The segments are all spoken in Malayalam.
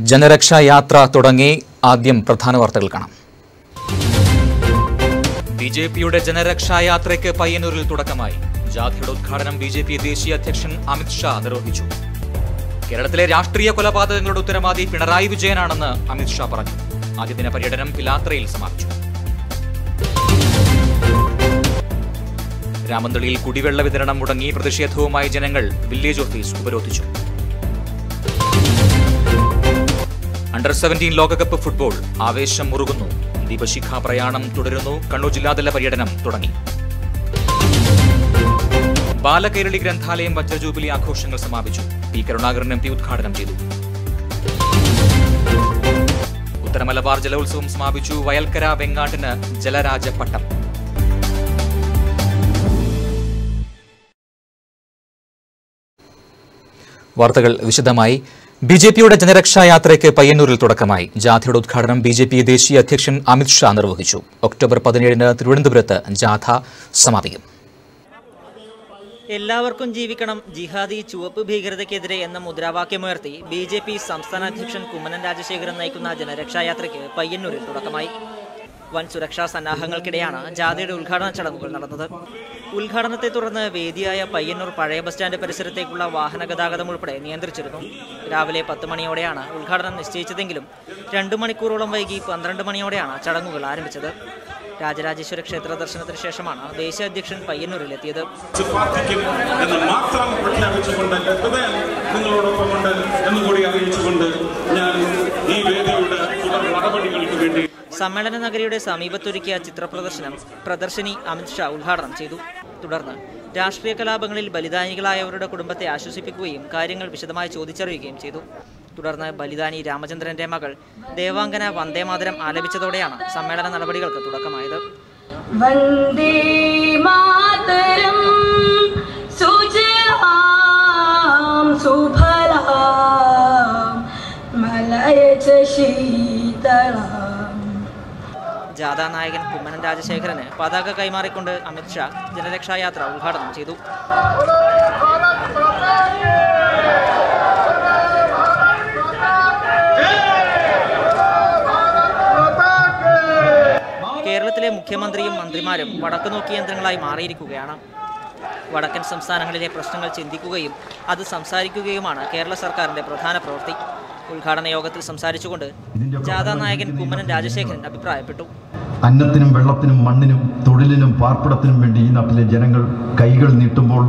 ജനരക്ഷാ യാത്ര തുടങ്ങി. ആദ്യം പ്രധാന വാർത്തകൾ കാണാം. ബി ജെ പിയുടെ ജനരക്ഷാ യാത്രയ്ക്ക് പയ്യന്നൂരിൽ തുടക്കമായി. ജാഥയുടെ ഉദ്ഘാടനം ബി ജെ പി ദേശീയ അധ്യക്ഷൻ അമിത് ഷാ നിർവഹിച്ചു. കേരളത്തിലെ രാഷ്ട്രീയ കൊലപാതകങ്ങളുടെ ഉത്തരവാദി പിണറായി വിജയനാണെന്ന് അമിത് ഷാ പറഞ്ഞു. ആദ്യദിന പര്യടനം പിലാത്രയിൽ സമാപിച്ചു. രാമന്തളിയിൽ കുടിവെള്ള വിതരണം മുടങ്ങി പ്രതിഷേധവുമായി ജനങ്ങൾ വില്ലേജ് ഓഫീസ് ഉപരോധിച്ചു. അണ്ടർ സെവന്റീൻ ലോകകപ്പ് ഫുട്ബോൾ ആവേശം മുറുകുന്നു. ദീപശിഖ പ്രയാണം തുടരുന്നു. കണ്ണൂർ ജില്ലാതല പര്യടനം തുടങ്ങി. ബാലകേരളി ഗ്രന്ഥാലയം വജ്രജൂബിലി ആഘോഷങ്ങൾ സമാപിച്ചു. പി കരുണാകരൻ എം പി ഉദ്ഘാടനം ചെയ്തു. ഉത്തരമലബാർ ജലോത്സവം സമാപിച്ചു. വയൽക്കര വെങ്ങാട്ടിന് ജലരാജ പട്ടം വാർത്തകൾ വിശദമായി. ബി ജെ പിയുടെ ജനരക്ഷാ യാത്രയ്ക്ക് പയ്യന്നൂരിൽ തുടക്കമായി. ജാഥയുടെ ഉദ്ഘാടനം ബി ജെ പി ദേശീയ അധ്യക്ഷൻ അമിത്ഷാ നിർവഹിച്ചു. ഒക്ടോബർ പതിനേഴിന് തിരുവനന്തപുരത്ത് ജാഥ സമാപിക്കും. എല്ലാവർക്കും ജീവിക്കണം ജിഹാദി ചുവപ്പ് ഭീകരതയ്ക്കെതിരെ എന്ന മുദ്രാവാക്യമുയർത്തി ബി ജെ പി സംസ്ഥാന അധ്യക്ഷൻ കുമ്മനം രാജശേഖരൻ നയിക്കുന്ന ജനരക്ഷായാത്രയ്ക്ക് പയ്യന്നൂരിൽ തുടക്കമായി. വൻ സുരക്ഷാ സന്നാഹങ്ങൾക്കിടെയാണ് ജാഥയുടെ ഉദ്ഘാടന ചടങ്ങുകൾ നടന്നത്. ഉദ്ഘാടനത്തെ തുടർന്ന് വേദിയായ പയ്യന്നൂർ പഴയ ബസ് സ്റ്റാൻഡ് പരിസരത്തേക്കുള്ള വാഹന ഗതാഗതം ഉൾപ്പെടെ നിയന്ത്രിച്ചിരുന്നു. രാവിലെ പത്ത് മണിയോടെയാണ് ഉദ്ഘാടനം നിശ്ചയിച്ചതെങ്കിലും രണ്ടു മണിക്കൂറോളം വൈകി പന്ത്രണ്ട് മണിയോടെയാണ് ചടങ്ങുകൾ ആരംഭിച്ചത്. രാജരാജേശ്വര ക്ഷേത്ര ദർശനത്തിന് ശേഷമാണ് ദേശീയ അധ്യക്ഷൻ പയ്യന്നൂരിൽ എത്തിയത് എന്ന് മാത്രം കൂടി അറിയിച്ചുകൊണ്ട് ഞാൻ ഈ വേദിയുടെ വേണ്ടി സമ്മേളന നഗരിയുടെ സമീപത്തൊരുക്കിയ ചിത്രപ്രദർശനം പ്രദർശനി അമിത്ഷാ ഉദ്ഘാടനം ചെയ്തു. തുടർന്ന് രാഷ്ട്രീയ കലാപങ്ങളിൽ ബലിദാനികളായവരുടെ കുടുംബത്തെ ആശ്വസിപ്പിക്കുകയും കാര്യങ്ങൾ വിശദമായി ചോദിച്ചറിയുകയും ചെയ്തു. തുടർന്ന് ബലിദാനി രാമചന്ദ്രന്റെ മകൾ ദേവാംഗന വന്ദേമാതരം ആലപിച്ചതോടെയാണ് സമ്മേളന നടപടികൾക്ക് തുടക്കമായത്. വന്ദേ മാതരം. സുഫലാം. ജാഥാ നായകൻ കുമ്മനം രാജശേഖരന് പതാക കൈമാറിക്കൊണ്ട് അമിത്ഷാ ജനരക്ഷായാത്ര ഉദ്ഘാടനം ചെയ്തു. കേരളത്തിലെ മുഖ്യമന്ത്രിയും മന്ത്രിമാരും വടക്കു നോക്കി യന്ത്രങ്ങളായി മാറിയിരിക്കുകയാണ്. വടക്കൻ സംസ്ഥാനങ്ങളിലെ പ്രശ്നങ്ങൾ ചിന്തിക്കുകയും അത് സംസാരിക്കുകയുമാണ് കേരള സർക്കാരിന്റെ പ്രധാന പ്രവൃത്തി. ഉദ്ഘാടന യോഗത്തിൽ സംസാരിച്ചുകൊണ്ട് ജാഥാ നായകൻ കുമ്മനം രാജശേഖരൻ അഭിപ്രായപ്പെട്ടു. അന്നത്തിനും വെള്ളത്തിനും മണ്ണിനും തൊഴിലിനും പാർപ്പിടത്തിനും വേണ്ടി ഈ നാട്ടിലെ ജനങ്ങൾ കൈകൾ നീട്ടുമ്പോൾ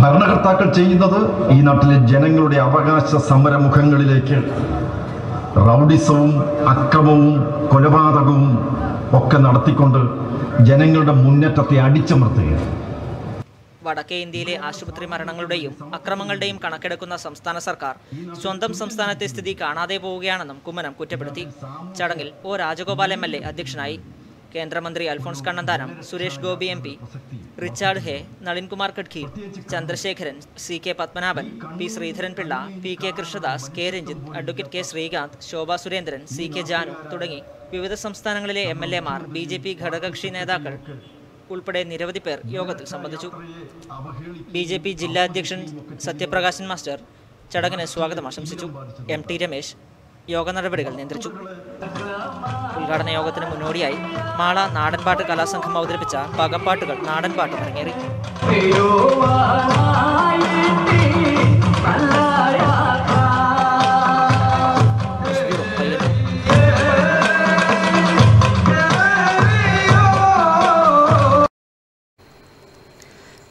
ഭരണകർത്താക്കൾ ചെയ്യുന്നത് ഈ നാട്ടിലെ ജനങ്ങളുടെ അവകാശ സമരമുഖങ്ങളിലേക്ക് റൗഡിസവും അക്രമവും കൊലപാതകവും ഒക്കെ നടത്തിക്കൊണ്ട് ജനങ്ങളുടെ മുന്നേറ്റത്തെ അടിച്ചമർത്തുകയാണ്. വടക്കേ ഇന്ത്യയിലെ ആശുപത്രി മരണങ്ങളുടെയും അക്രമങ്ങളുടെയും കണക്കെടുക്കുന്ന സംസ്ഥാന സർക്കാർ സ്വന്തം സംസ്ഥാനത്തെ സ്ഥിതി കാണാതെ പോവുകയാണെന്നും കുമ്മനം കുറ്റപ്പെടുത്തി. ചടങ്ങിൽ O Rajagopal M L A അധ്യക്ഷനായി കേന്ദ്രമന്ത്രി Alphons Kannanthanam Suresh Gopi M P Richard ഹെ Nalinkumar Kateel Chandrasekharan C K Padmanabhan P Sreedharan Pillai P K Krishnadas K Ranjith advocate K Sreekanth Shobha Surendran C K Janu തുടങ്ങി വിവിധ സംസ്ഥാനങ്ങളിലെ എം എൽ എമാർ ബി ജെ പി ഘടകകക്ഷി നേതാക്കൾ ഉൾപ്പെടെ നിരവധി പേർ യോഗത്തിൽ സംബന്ധിച്ചു. ബി ജെ പി ജില്ലാ അധ്യക്ഷൻ സത്യപ്രകാശൻ മാസ്റ്റർ ചടങ്ങിന് സ്വാഗതം ആശംസിച്ചു. എം ടി രമേശ് യോഗ നടപടികൾ നിയന്ത്രിച്ചു. ഉദ്ഘാടന യോഗത്തിന് മുന്നോടിയായി മാള നാടൻപാട്ട് കലാസംഘം അവതരിപ്പിച്ച പകപ്പാട്ടുകൾ നാടൻപാട്ട് അരങ്ങേറി.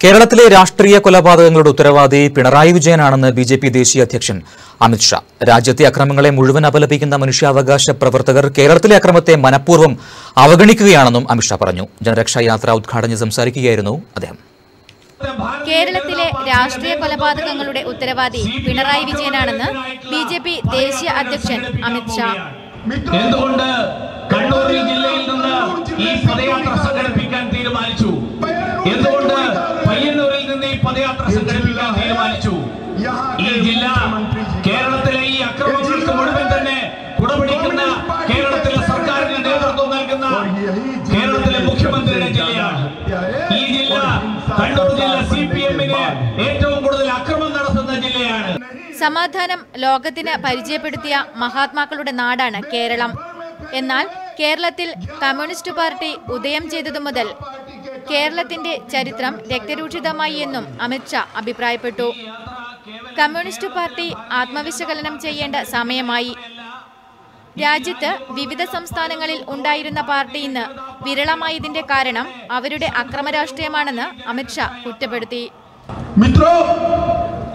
കേരളത്തിലെ രാഷ്ട്രീയ കൊലപാതകങ്ങളുടെ ഉത്തരവാദി പിണറായി വിജയനാണെന്ന് ബി ജെ പി ദേശീയ അധ്യക്ഷൻ അമിത്ഷാ രാജ്യത്തെ അക്രമങ്ങളെ മുഴുവൻ അപലപിക്കുന്ന മനുഷ്യാവകാശ പ്രവർത്തകർ കേരളത്തിലെ അക്രമത്തെ മനഃപൂർവം അവഗണിക്കുകയാണെന്നും അമിത്ഷാ പറഞ്ഞു. ജനരക്ഷാ യാത്ര ഉദ്ഘാടനം സംസാരിക്കുകയായിരുന്നു അദ്ദേഹം. കേരളത്തിലെ രാഷ്ട്രീയ കൊലപാതകങ്ങളുടെ ഉത്തരവാദി പിണറായി വിജയനാണെന്ന് ബി ദേശീയ അധ്യക്ഷൻ അമിത് ഷാ എന്തുകൊണ്ട് കണ്ണൂരിൽ ജില്ലയിൽ നിന്ന് ഈ പദയാത്ര സംഘടിപ്പിക്കാൻ തീരുമാനിച്ചു? എന്തുകൊണ്ട് പയ്യന്നൂരിൽ നിന്ന് ഈ പദയാത്ര സംഘടിപ്പിക്കാൻ തീരുമാനിച്ചു? ഈ ജില്ല കേരളത്തിലെ ഈ അക്രമങ്ങൾക്ക് മുഴുവൻ തന്നെ കുടപിടിക്കുന്ന കേരളത്തിലെ സർക്കാരിന് നേതൃത്വം നൽകുന്ന കേരളത്തിലെ മുഖ്യമന്ത്രിയുടെ ജില്ലയാണ്. ഈ ജില്ല കണ്ണൂർ ജില്ല സി പി എമ്മിന് ഏറ്റവും കൂടുതൽ അക്രമം സമാധാനം ലോകത്തിന് പരിചയപ്പെടുത്തിയ മഹാത്മാക്കളുടെ നാടാണ് കേരളം. എന്നാൽ കേരളത്തിൽ കമ്മ്യൂണിസ്റ്റ് പാർട്ടി ഉദയം ചെയ്തതു മുതൽ കേരളത്തിന്റെ ചരിത്രം രക്തരൂക്ഷിതമായി എന്നും അമിത്ഷാ അഭിപ്രായപ്പെട്ടു. കമ്മ്യൂണിസ്റ്റ് പാർട്ടി ആത്മവിശകലനം ചെയ്യേണ്ട സമയമായി. രാജ്യത്ത് വിവിധ സംസ്ഥാനങ്ങളിൽ ഉണ്ടായിരുന്ന പാർട്ടി ഇന്ന് വിരളമായതിന്റെ കാരണം അവരുടെ അക്രമരാഷ്ട്രീയമാണെന്ന് അമിത്ഷാ കുറ്റപ്പെടുത്തി.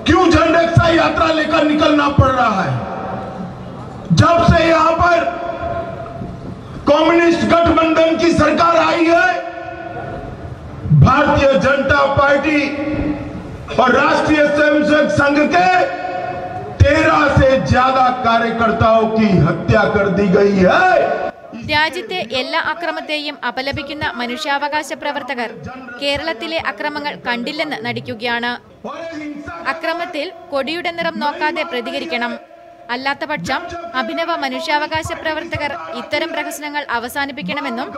क्यों झंडा यात्रा लेकर निकलना पड़ रहा है? जब से यहाँ पर कम्युनिस्ट गठबंधन की सरकार आई है, भारतीय जनता पार्टी और राष्ट्रीय स्वयंसेवक संघ के तेरह से ज़्यादा कार्यकर्ताओं की हत्या कर दी गई है। രാജ്യത്തെ എല്ലാ അക്രമത്തെയും അപലപിക്കുന്ന മനുഷ്യാവകാശ പ്രവർത്തകർ കേരളത്തിലെ അക്രമങ്ങൾ കണ്ടില്ലെന്ന് നടിക്കുകയാണ്. അക്രമത്തിൽ കൊടിയുടെ നിറം നോക്കാതെ പ്രതികരിക്കണം. അല്ലാത്തപക്ഷം അഭിനവ മനുഷ്യാവകാശ പ്രവർത്തകർ ഇത്തരം പ്രഹസനങ്ങൾ അവസാനിപ്പിക്കണമെന്നും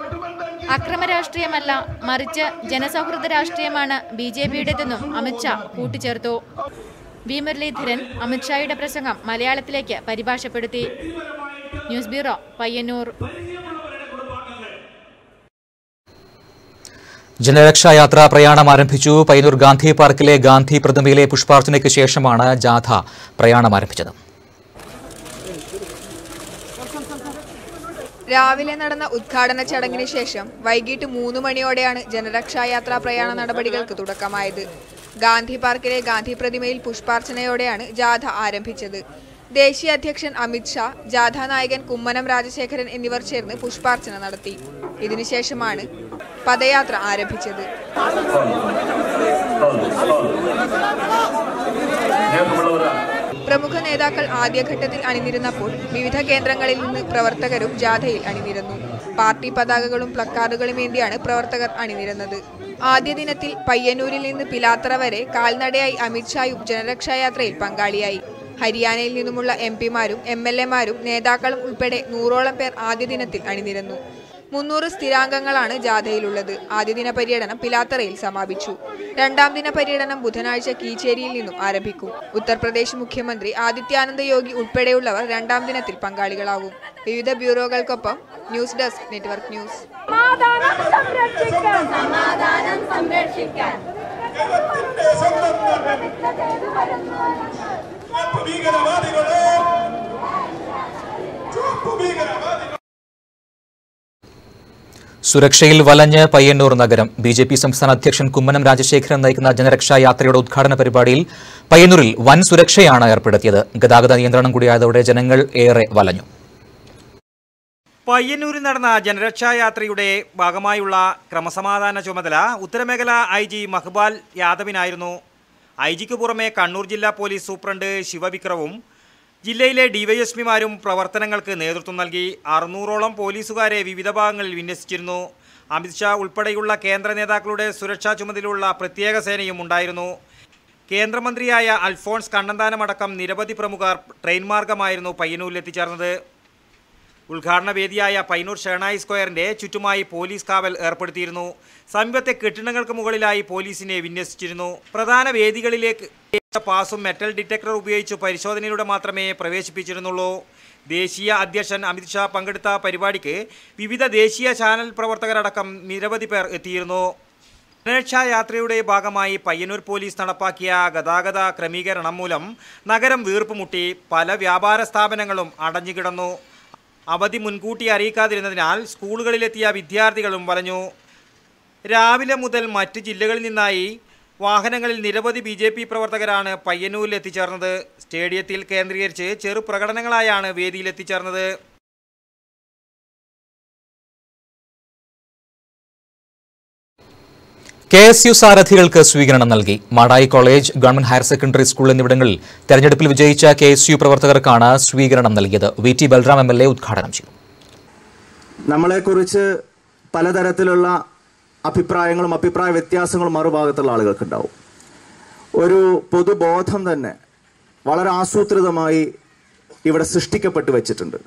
അക്രമ രാഷ്ട്രീയമല്ല മറിച്ച് ജനസൗഹൃദ രാഷ്ട്രീയമാണ് ബി ജെ പിയുടേതെന്നും അമിത്ഷാ കൂട്ടിച്ചേർത്തു. വി മുരളീധരൻ അമിത്ഷായുടെ പ്രസംഗം മലയാളത്തിലേക്ക് പരിഭാഷപ്പെടുത്തി. News bureau Payyanur. ജനരക്ഷായാത്ര പ്രയാണം ആരംഭിച്ചു. പയ്യന്നൂർ ഗാന്ധി പാർക്കിലെ ഗാന്ധി പ്രതിമയിലെ പുഷ്പാർച്ചനയ്ക്ക് ശേഷമാണ് ജാഥ പ്രയാണം ആരംഭിച്ചത്. രാവിലെ നടന്ന ഉദ്ഘാടന ചടങ്ങിന് ശേഷം വൈകിട്ട് മൂന്ന് മണിയോടെയാണ് ജനരക്ഷായാത്രാ പ്രയാണ നടപടികൾക്ക് തുടക്കമായത്. ഗാന്ധി പാർക്കിലെ ഗാന്ധി പ്രതിമയിൽ പുഷ്പാർച്ചനയോടെയാണ് ജാഥ ആരംഭിച്ചത്. ദേശീയ അധ്യക്ഷൻ അമിത്ഷാ ജാഥാ നായകൻ കുമ്മനം രാജശേഖരൻ എന്നിവർ ചേർന്ന് പുഷ്പാർച്ചന നടത്തി. ഇതിനുശേഷമാണ് പദയാത്ര ആരംഭിച്ചത്. പ്രമുഖ നേതാക്കൾ ആദ്യഘട്ടത്തിൽ അണിനിരുന്നപ്പോൾ വിവിധ കേന്ദ്രങ്ങളിൽ നിന്ന് പ്രവർത്തകരും ജാഥയിൽ അണിനിരന്നു. പാർട്ടി പതാകകളും പ്ലക്കാർഡുകളും വേണ്ടിയാണ് പ്രവർത്തകർ അണിനിരുന്നത്. ആദ്യ ദിനത്തിൽ പയ്യന്നൂരിൽ നിന്ന് പിലാത്ര വരെ കാൽനടയായി അമിത്ഷായും ജനരക്ഷായാത്രയിൽ പങ്കാളിയായി. ഹരിയാനയിൽ നിന്നുമുള്ള എം പിമാരും എം എൽ എമാരും നേതാക്കളും ഉൾപ്പെടെ നൂറോളം പേർ ആദ്യ ദിനത്തിൽ അണിനിരന്നു. മുന്നൂറ് സ്ഥിരാംഗങ്ങളാണ് ജാഥയിലുള്ളത്. ആദ്യ ദിന പര്യടനം പിലാത്തറയിൽ സമാപിച്ചു. രണ്ടാം ദിന പര്യടനം ബുധനാഴ്ച കീച്ചേരിയിൽ നിന്നും ആരംഭിക്കും. ഉത്തർപ്രദേശ് മുഖ്യമന്ത്രി ആദിത്യാനന്ദ യോഗി ഉൾപ്പെടെയുള്ളവർ രണ്ടാം ദിനത്തിൽ പങ്കാളികളാകും വിവിധ ബ്യൂറോകൾക്കൊപ്പം ന്യൂസ് ഡെസ്ക് നെറ്റ്വർക്ക് ന്യൂസ്. സമാധാനം സംരക്ഷിക്കാൻ. സമാധാനം സംരക്ഷിക്കാൻ സുരക്ഷയിൽ വലഞ്ഞ് പയ്യന്നൂർ നഗരം. ബി ജെ പി സംസ്ഥാന അധ്യക്ഷൻ കുമ്മനം രാജശേഖരൻ നയിക്കുന്ന ജനരക്ഷാ യാത്രയുടെ ഉദ്ഘാടന പരിപാടിയിൽ പയ്യന്നൂരിൽ വൻ സുരക്ഷയാണ് ഏർപ്പെടുത്തിയത്. ഗതാഗത നിയന്ത്രണം കൂടിയായതോടെ ജനങ്ങൾ ഏറെ വലഞ്ഞു. പയ്യന്നൂരിൽ നടന്ന ജനരക്ഷാ യാത്രയുടെ ഭാഗമായുള്ള ക്രമസമാധാന ചുമതല ഉത്തരമേഖല ഐ ജി മഹ്ബാൽ യാദവിനായിരുന്നു ഐ ജിക്ക് പുറമെ കണ്ണൂർ ജില്ലാ പോലീസ് സൂപ്രണ്ട് ശിവവിക്രവും ജില്ലയിലെ ഡിവൈഎസ്പിമാരും പ്രവർത്തനങ്ങൾക്ക് നേതൃത്വം നൽകി. അറുന്നൂറോളം പോലീസുകാരെ വിവിധ ഭാഗങ്ങളിൽ വിന്യസിച്ചിരുന്നു. അമിത്ഷാ ഉൾപ്പെടെയുള്ള കേന്ദ്ര നേതാക്കളുടെ സുരക്ഷാ ചുമതലയുള്ള പ്രത്യേക സേനയും ഉണ്ടായിരുന്നു. കേന്ദ്രമന്ത്രിയായ അൽഫോൺസ് കണ്ണന്താനമടക്കം നിരവധി പ്രമുഖർ ട്രെയിൻ മാർഗമായിരുന്നു പയ്യന്നൂരിൽ എത്തിച്ചേർന്നത് ഉദ്ഘാടന വേദിയായ പൈനൂർ ഷെണായി സ്ക്വയറിന്റെ ചുറ്റുമായി പോലീസ് കാവൽ ഏർപ്പെടുത്തിയിരുന്നു. സമീപത്തെ കെട്ടിടങ്ങൾക്ക് മുകളിലായി പോലീസിനെ വിന്യസിച്ചിരുന്നു. പ്രധാന വേദികളിലേക്ക് പാസും മെറ്റൽ ഡിറ്റക്ടർ ഉപയോഗിച്ച് പരിശോധനയിലൂടെ മാത്രമേ പ്രവേശിപ്പിച്ചിരുന്നുള്ളൂ. ദേശീയ അധ്യക്ഷൻ അമിത്ഷാ പങ്കെടുത്ത പരിപാടിക്ക് വിവിധ ദേശീയ ചാനൽ പ്രവർത്തകരടക്കം നിരവധി പേർ എത്തിയിരുന്നു. യാത്രയുടെ ഭാഗമായി പയ്യന്നൂർ പോലീസ് നടപ്പാക്കിയ ഗതാഗത ക്രമീകരണം മൂലം നഗരം വീർപ്പുമുട്ടി പല വ്യാപാര സ്ഥാപനങ്ങളും അടഞ്ഞുകിടന്നു. അവധി മുൻകൂട്ടി അറിയിക്കാതിരുന്നതിനാൽ സ്കൂളുകളിലെത്തിയ വിദ്യാർത്ഥികളും വലഞ്ഞു രാവിലെ മുതൽ മറ്റ് ജില്ലകളിൽ നിന്നായി വാഹനങ്ങളിൽ നിരവധി ബി ജെ പി പ്രവർത്തകരാണ് പയ്യന്നൂരിൽ എത്തിച്ചേർന്നത് സ്റ്റേഡിയത്തിൽ കേന്ദ്രീകരിച്ച് ചെറു പ്രകടനങ്ങളായാണ് വേദിയിൽ എത്തിച്ചേർന്നത് കെ എസ് യു സാരഥികൾക്ക് സ്വീകരണം നൽകി. Madayi college government higher secondary school എന്നിവിടങ്ങളിൽ തെരഞ്ഞെടുപ്പിൽ വിജയിച്ച കെ എസ് യു പ്രവർത്തകർക്കാണ് സ്വീകരണം നൽകിയത്. V T Balram M L A ഉദ്ഘാടനം ചെയ്തു. നമ്മളെക്കുറിച്ച് പലതരത്തിലുള്ള അഭിപ്രായങ്ങളും അഭിപ്രായ വ്യത്യാസങ്ങളും മറുഭാഗത്തുള്ള ആളുകൾക്കുണ്ടാവും. ഒരു പൊതുബോധം തന്നെ വളരെ ആസൂത്രിതമായി ഇവിടെ സൃഷ്ടിക്കപ്പെട്ട് വെച്ചിട്ടുണ്ട്.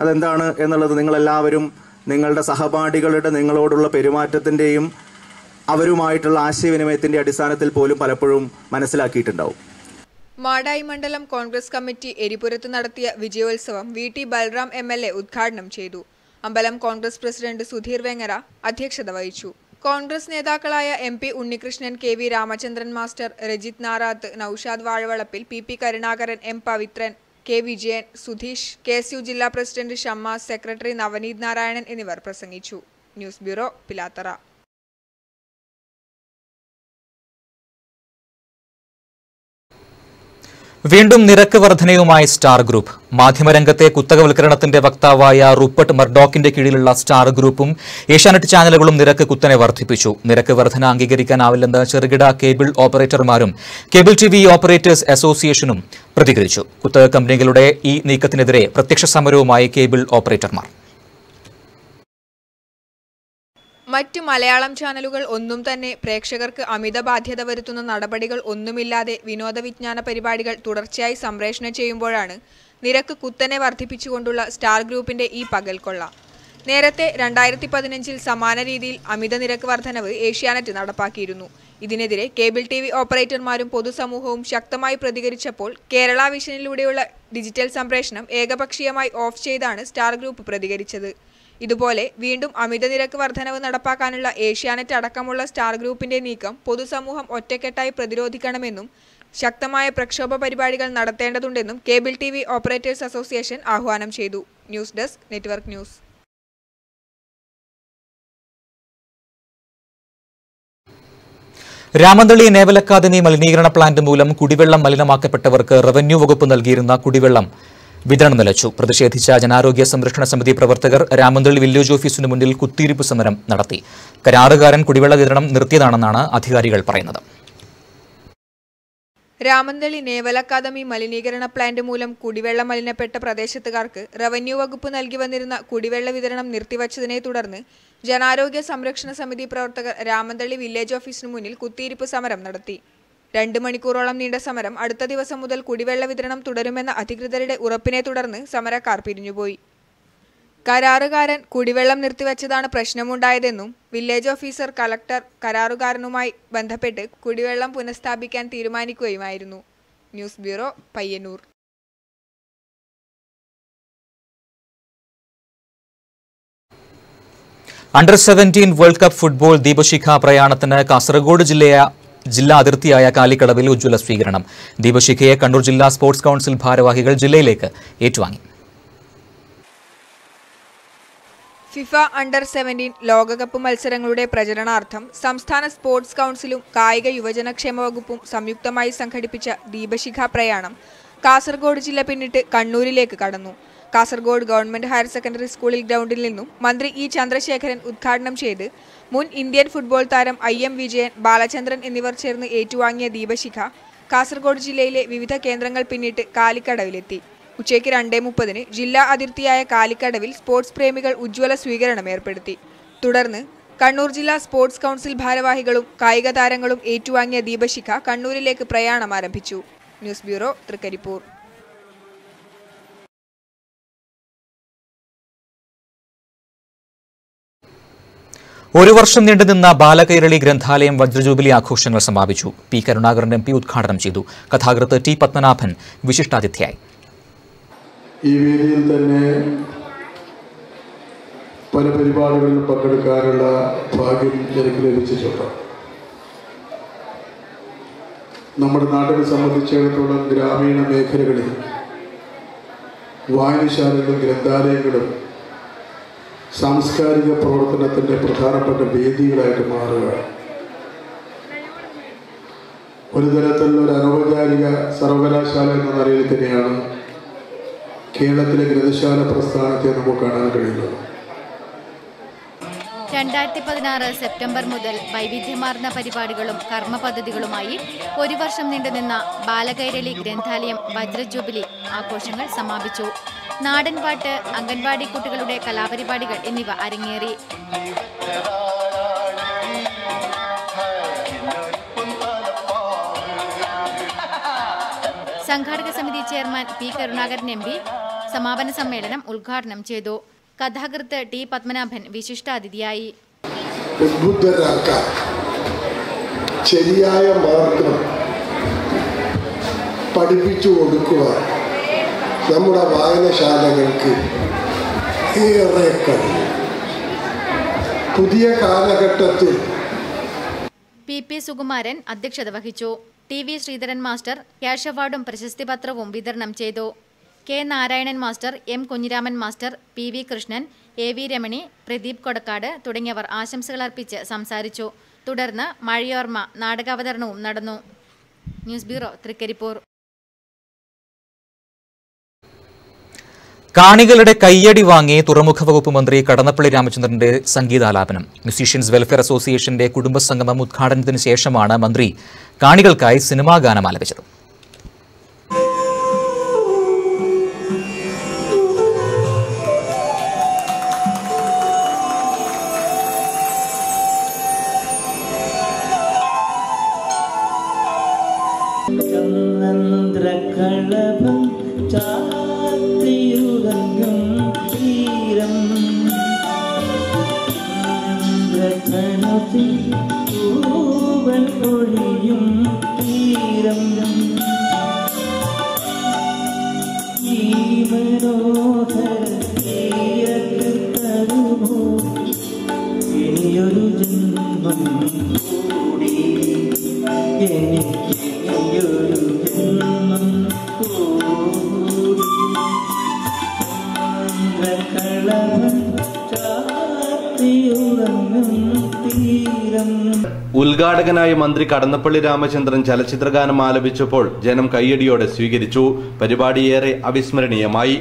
അതെന്താണ് എന്നുള്ളത് നിങ്ങളെല്ലാവരും നിങ്ങളുടെ സഹപാഠികളുടെ നിങ്ങളോടുള്ള പെരുമാറ്റത്തിന്റെയും അവരുമായിട്ടുള്ള ആശയവിനിമയത്തിന്റെ അടിസ്ഥാനത്തിൽ പോലും പലപ്പോഴും മനസ്സിലാക്കിയിട്ടുണ്ടാവും. മാടായി മണ്ഡലം കോൺഗ്രസ് കമ്മിറ്റി എരിപുരത്ത് നടത്തിയ വിജയോത്സവം V T Balram M L A ഉദ്ഘാടനം ചെയ്തു. അമ്പലം കോൺഗ്രസ് പ്രസിഡന്റ് സുധീർ വെങ്ങര അധ്യക്ഷത വഹിച്ചു. കോൺഗ്രസ് നേതാക്കളായ M P Unnikrishnan K V Ramachandran master Rajith Narath Noushad Vazhavalappil P P Karunakaran M Pavithran K Vijayan Sudheesh K S U ജില്ലാ പ്രസിഡന്റ് ഷമ്മ സെക്രട്ടറി നവനീത് നാരായണൻ എന്നിവർ പ്രസംഗിച്ചു. News bureau Pilathara. വീണ്ടും നിരക്ക് വർധനയുമായി സ്റ്റാർ ഗ്രൂപ്പ്. മാധ്യമരംഗത്തെ കുത്തകവൽക്കരണത്തിന്റെ വക്താവായ റൂപ്പർട്ട് മർഡോക്കിന്റെ കീഴിലുള്ള സ്റ്റാർ ഗ്രൂപ്പും ഏഷ്യാനെറ്റ് ചാനലുകളും നിരക്ക് കുത്തനെ വർദ്ധിപ്പിച്ചു. നിരക്ക് വർധന അംഗീകരിക്കാനാവില്ലെന്ന് ചെറുകിട കേബിൾ ഓപ്പറേറ്റർമാരും കേബിൾ ടി വി ഓപ്പറേറ്റേഴ്സ് അസോസിയേഷനും പ്രതികരിച്ചു. കുത്തക കമ്പനികളുടെ ഈ നീക്കത്തിനെതിരെ പ്രത്യക്ഷ സമരവുമായി കേബിൾ ഓപ്പറേറ്റർമാർ. മറ്റു മലയാളം ചാനലുകൾ ഒന്നും തന്നെ പ്രേക്ഷകർക്ക് അമിത ബാധ്യത വരുത്തുന്ന നടപടികൾ ഒന്നുമില്ലാതെ വിനോദവിജ്ഞാന പരിപാടികൾ തുടർച്ചയായി സംപ്രേഷണം ചെയ്യുമ്പോഴാണ് നിരക്ക് കുത്തനെ വർദ്ധിപ്പിച്ചുകൊണ്ടുള്ള സ്റ്റാർ ഗ്രൂപ്പിന്റെ ഈ പകൽക്കൊള്ള. നേരത്തെ രണ്ടായിരത്തി പതിനഞ്ചിൽ സമാന രീതിയിൽ അമിത നിരക്ക് വർധനവ് ഏഷ്യാനെറ്റ് നടപ്പാക്കിയിരുന്നു. ഇതിനെതിരെ കേബിൾ ടി വി ഓപ്പറേറ്റർമാരും പൊതുസമൂഹവും ശക്തമായി പ്രതികരിച്ചപ്പോൾ കേരള വിഷനിലൂടെയുള്ള ഡിജിറ്റൽ സംപ്രേഷണം ഏകപക്ഷീയമായി ഓഫ് ചെയ്താണ് സ്റ്റാർ ഗ്രൂപ്പ് പ്രതികരിച്ചത്. ഇതുപോലെ വീണ്ടും അമിത നിരക്ക് വർധനവ് നടപ്പാക്കാനുള്ള ഏഷ്യാനെറ്റ് അടക്കമുള്ള സ്റ്റാർ ഗ്രൂപ്പിന്റെ നീക്കം പൊതുസമൂഹം ഒറ്റക്കെട്ടായി പ്രതിരോധിക്കണമെന്നും ശക്തമായ പ്രക്ഷോഭ പരിപാടികൾ നടത്തേണ്ടതുണ്ടെന്നും cable T V operators association ആഹ്വാനം ചെയ്തു. News desk network news. Ramanthali naval academy മലിനീകരണ പ്ലാന്റ് മൂലം കുടിവെള്ളം മലിനമാക്കപ്പെട്ടവർക്ക് റവന്യൂ വകുപ്പ് നൽകിയിരുന്ന കുടിവെള്ളം വിതരണം നിലച്ചു. പ്രതിഷേധിച്ച ജനാരോഗ്യ സംരക്ഷണ സമിതി പ്രവർത്തകർ രാമന്തളി വില്ലേജ് ഓഫീസിന് മുന്നിൽ കുത്തിയിരിപ്പ് സമരം നടത്തി. കരാറുകാരൻ കുടിവെള്ള വിതരണം നിർത്തിയതാണെന്നാണ് അധികാരികൾ പറയുന്നത്. രാമന്തളി നേവൽ അക്കാദമി മലിനീകരണ പ്ലാന്റ് മൂലം കുടിവെള്ളം മലിനപ്പെട്ട പ്രദേശത്തുകാർക്ക് റവന്യൂ വകുപ്പ് നൽകി വന്നിരുന്ന കുടിവെള്ള വിതരണം നിർത്തിവച്ചതിനെ തുടർന്ന് ജനാരോഗ്യ സംരക്ഷണ സമിതി പ്രവർത്തകർ രാമന്തളി വില്ലേജ് ഓഫീസിന് മുന്നിൽ കുത്തിയിരിപ്പ് സമരം നടത്തി. രണ്ട് മണിക്കൂറോളം നീണ്ട സമരം അടുത്ത ദിവസം മുതൽ കുടിവെള്ള വിതരണം തുടരുമെന്ന അധികൃതരുടെ ഉറപ്പിനെ തുടർന്ന് സമരക്കാർ പിരിഞ്ഞുപോയി. കരാറുകാരൻ കുടിവെള്ളം നിർത്തിവച്ചതാണ് പ്രശ്നമുണ്ടായതെന്നും വില്ലേജ് ഓഫീസർ കലക്ടർ കരാറുകാരനുമായി ബന്ധപ്പെട്ട് കുടിവെള്ളം പുനഃസ്ഥാപിക്കാൻ തീരുമാനിക്കുകയുമായിരുന്നു. News bureau Payyanur. Under seventeen world cup football ദീപശിഖ പ്രയാണത്തിന് കാസർഗോഡ് ജില്ലയ ജില്ലാ അതിർത്തിയായ കാലിക്കടവിൽ ഉജ്ജ്വല സ്വീകരണം. ദീപശിഖയെ കണ്ണൂർ ജില്ലാ സ്പോർട്സ് കൗൺസിൽ ഭാരവാഹികൾ ജില്ലയിലേക്ക് ഏറ്റുവാങ്ങി. ഫിഫ അണ്ടർ സെവന്റീൻ ലോകകപ്പ് മത്സരങ്ങളുടെ പ്രചരണാർത്ഥം സംസ്ഥാന സ്പോർട്സ് കൗൺസിലും കായിക യുവജനക്ഷേമ വകുപ്പും സംയുക്തമായി സംഘടിപ്പിച്ച ദീപശിഖ പ്രയാണം കാസർഗോഡ് ജില്ല പിന്നിട്ട് കണ്ണൂരിലേക്ക് കടന്നു. കാസർഗോഡ് ഗവൺമെന്റ് ഹയർ സെക്കൻഡറി സ്കൂളിൽ ഗ്രൗണ്ടിൽ നിന്നും മന്ത്രി ഇ ചന്ദ്രശേഖരൻ ഉദ്ഘാടനം ചെയ്ത് മുൻ ഇന്ത്യൻ ഫുട്ബോൾ താരം ഐ എം വിജയൻ ബാലചന്ദ്രൻ എന്നിവർ ചേർന്ന് ഏറ്റുവാങ്ങിയ ദീപശിഖ കാസർഗോഡ് ജില്ലയിലെ വിവിധ കേന്ദ്രങ്ങൾ പിന്നിട്ട് കാലിക്കടവിലെത്തി. ഉച്ചയ്ക്ക് രണ്ടേ മുപ്പതിന് ജില്ലാ അതിർത്തിയായ കാലിക്കടവിൽ സ്പോർട്സ് പ്രേമികൾ ഉജ്ജ്വല സ്വീകരണം ഏർപ്പെടുത്തി. തുടർന്ന് കണ്ണൂർ ജില്ലാ സ്പോർട്സ് കൗൺസിൽ ഭാരവാഹികളും കായിക താരങ്ങളും ഏറ്റുവാങ്ങിയ ദീപശിഖ കണ്ണൂരിലേക്ക് പ്രയാണം ആരംഭിച്ചു. News bureau Trikaripur. ഒരു വർഷം നീണ്ടുനിന്ന ബാലകൈരളി ഗ്രന്ഥാലയം വജ്രജൂബിലി ആഘോഷങ്ങൾ സമാപിച്ചു. പി കരുണാകരൻ എം പി ഉദ്ഘാടനം ചെയ്തു. കഥാകൃത്ത് ടി പത്മനാഭൻ വിശിഷ്ടാതിഥിയായി. ഈ വേദിയിൽ തന്നെ പല പരിപാടികളിലും പങ്കെടുക്കാനുള്ള ഭാഗ്യം എനിക്ക് ലഭിച്ചിട്ടുണ്ട്. നമ്മുടെ നാട്ടിനെ സംബന്ധിച്ചിടത്തോളം ഗ്രാമീണ മേഖലകളിൽ വായനശാലകളും ഗ്രന്ഥാലയങ്ങളും സാംസ്കാരിക പ്രവർത്തനത്തിന്റെ പ്രധാനപ്പെട്ട വേദികളായിട്ട് മാറുകയാണ് ഒരു തരത്തിൽ ഒരു അനൗപചാരിക സർവകലാശാല എന്ന നിലയിൽ തന്നെയാണ് കേരളത്തിലെ ഗ്രന്ഥശാല പ്രസ്ഥാനത്തെ നമുക്ക് കാണാൻ കഴിയുന്നത്. രണ്ടായിരത്തി പതിനാറ് സെപ്റ്റംബർ മുതൽ വൈവിധ്യമാർന്ന പരിപാടികളും കർമ്മ പദ്ധതികളുമായി ഒരു വർഷം നീണ്ടുനിന്ന ബാലകൈരളി ഗ്രന്ഥാലയം വജ്രജൂബിലി ആഘോഷങ്ങൾ സമാപിച്ചു. നാടൻപാട്ട് അംഗൻവാടി കുട്ടികളുടെ കലാപരിപാടികൾ എന്നിവ അരങ്ങേറി. സംഘാടക സമിതി chairman P Karunakaran M P സമാപന സമ്മേളനം ഉദ്ഘാടനം ചെയ്തു. കഥാകൃത്ത് ടി പത്മനാഭൻ വിശിഷ്ടാതിഥിയായി. ശരിയായ മാർഗം പഠിപ്പിച്ചു കൊടുക്കുവാൻ നമ്മുടെ വായനശാലകൾക്ക് ഏറെ കഴിയും പുതിയ കാലഘട്ടത്തിൽ പി പി സുകുമാരൻ അധ്യക്ഷത വഹിച്ചു. T V Sreedharan master cash അവാർഡും പ്രശസ്തി പത്രവും വിതരണം ചെയ്തു. K Narayanan master M Kunhiraman master P V Krishnan A V Ramani Pradeep Kodakkad തുടങ്ങിയവർ ആശംസകൾ അർപ്പിച്ച് സംസാരിച്ചു. തുടർന്ന് മഴയോർമ്മ നാടകാവതരണവും നടന്നു. News bureau Thrikaripur. കാണികളുടെ കയ്യടി വാങ്ങി തുറമുഖ വകുപ്പ് മന്ത്രി കടന്നപ്പള്ളി രാമചന്ദ്രന്റെ സംഗീതാലാപനം. മ്യൂസീഷ്യൻസ് വെൽഫെയർ അസോസിയേഷന്റെ കുടുംബസംഗമം ഉദ്ഘാടനത്തിന് ശേഷമാണ് മന്ത്രി കാണികൾക്കായി സിനിമാ ഗാനം ആലപിച്ചത് ഉദ്ഘാടകനായ മന്ത്രി കടന്നപ്പള്ളി രാമചന്ദ്രൻ ചലച്ചിത്രഗാനം ആലപിച്ചപ്പോൾ ജനം കയ്യടിയോടെ സ്വീകരിച്ചു. പരിപാടി ഏറെ അവിസ്മരണീയമായി.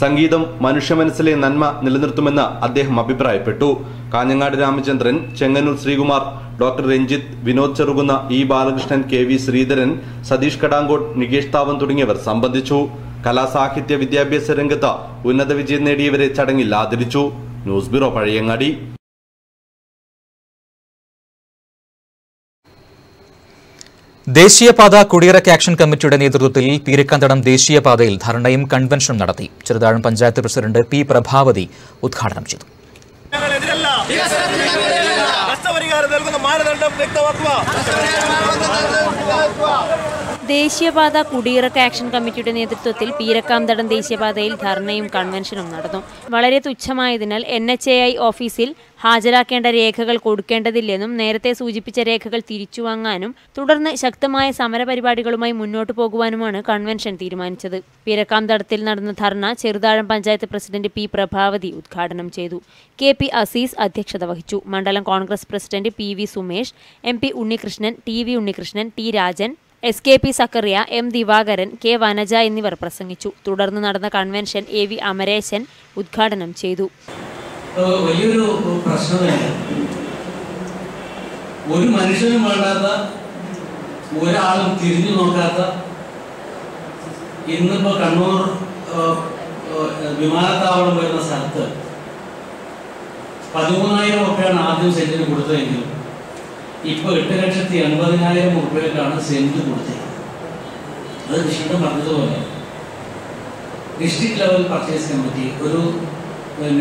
സംഗീതം മനുഷ്യ മനസ്സിലെ നന്മ നിലനിർത്തുമെന്ന് അദ്ദേഹം അഭിപ്രായപ്പെട്ടു. Kanhangad Ramachandran Chengannur Sreekumar doctor Ranjith Vinod Cherukunnu E Balakrishnan K V Sreedharan Satheesh Kadangot Nikesh Thavan തുടങ്ങിയവർ സംബന്ധിച്ചു. കലാസാഹിത്യ വിദ്യാഭ്യാസ രംഗത്ത് ഉന്നത വിജയം നേടിയവരെ ചടങ്ങിൽ ആദരിച്ചു. News bureau Pazhayangadi. ദേശീയപാത കുടിയിറക്ക് ആക്ഷൻ കമ്മിറ്റിയുടെ നേതൃത്വത്തിൽ പീരക്കാന്തടം ദേശീയപാതയിൽ ധർണയും കൺവെൻഷനും നടത്തി. ചെറുതാഴം പഞ്ചായത്ത് പ്രസിഡന്റ് പി പ്രഭാവതി ഉദ്ഘാടനം ചെയ്തു. നഷ്ടപരിഹാരം നൽകുന്ന മാനദണ്ഡം വ്യക്തമാക്കുക. ദേശീയപാത കുടിയിറക്ക ആക്ഷൻ കമ്മിറ്റിയുടെ നേതൃത്വത്തിൽ പീരക്കാംതടം ദേശീയപാതയിൽ ധർണയും കൺവെൻഷനും നടന്നു. വളരെ തുച്ഛമായതിനാൽ എൻ എച്ച് എ ഐ ഓഫീസിൽ ഹാജരാക്കേണ്ട രേഖകൾ കൊടുക്കേണ്ടതില്ലെന്നും നേരത്തെ സൂചിപ്പിച്ച രേഖകൾ തിരിച്ചുവാങ്ങാനും തുടർന്ന് ശക്തമായ സമരപരിപാടികളുമായി മുന്നോട്ടു പോകുവാനുമാണ് കൺവെൻഷൻ തീരുമാനിച്ചത്. പീരക്കാംതടത്തിൽ നടന്ന ധർണ ചെറുതാഴം പഞ്ചായത്ത് പ്രസിഡന്റ് പി പ്രഭാവതി ഉദ്ഘാടനം ചെയ്തു. കെ പി അസീസ് അധ്യക്ഷത വഹിച്ചു. മണ്ഡലം Congress president P V Sumesh M P Unnikrishnan T V Unnikrishnan T Rajan S K P Sakkariya M Divakaran K Vanaja എന്നിവർ പ്രസംഗിച്ചു. തുടർന്ന് നടന്ന കൺവെൻഷൻ എ വി അമരേശൻ ഉദ്ഘാടനം ചെയ്തു. വലിയൊരു ഒരു മനുഷ്യനും വേണ്ടാത്ത ഒരാളും തിരിഞ്ഞു നോക്കാത്ത ഇന്നിപ്പോ കണ്ണൂർ വിമാനത്താവളം വരുന്ന സ്ഥലത്ത് പതിമൂന്നായിരം ഒക്കെയാണ് ആദ്യം സെന്റിന് കൊടുത്തതെങ്കിലും ഇപ്പൊ എട്ട് ലക്ഷത്തി എൺപതിനായിരം റുപ്യക്കാണ് സെന്റ് കൊടുത്തത് അത് കൃഷ്ണൻ പറഞ്ഞതുപോലെ ഡിസ്ട്രിക്ട് ലെവൽ പർച്ചേസ് കമ്മിറ്റി ഒരു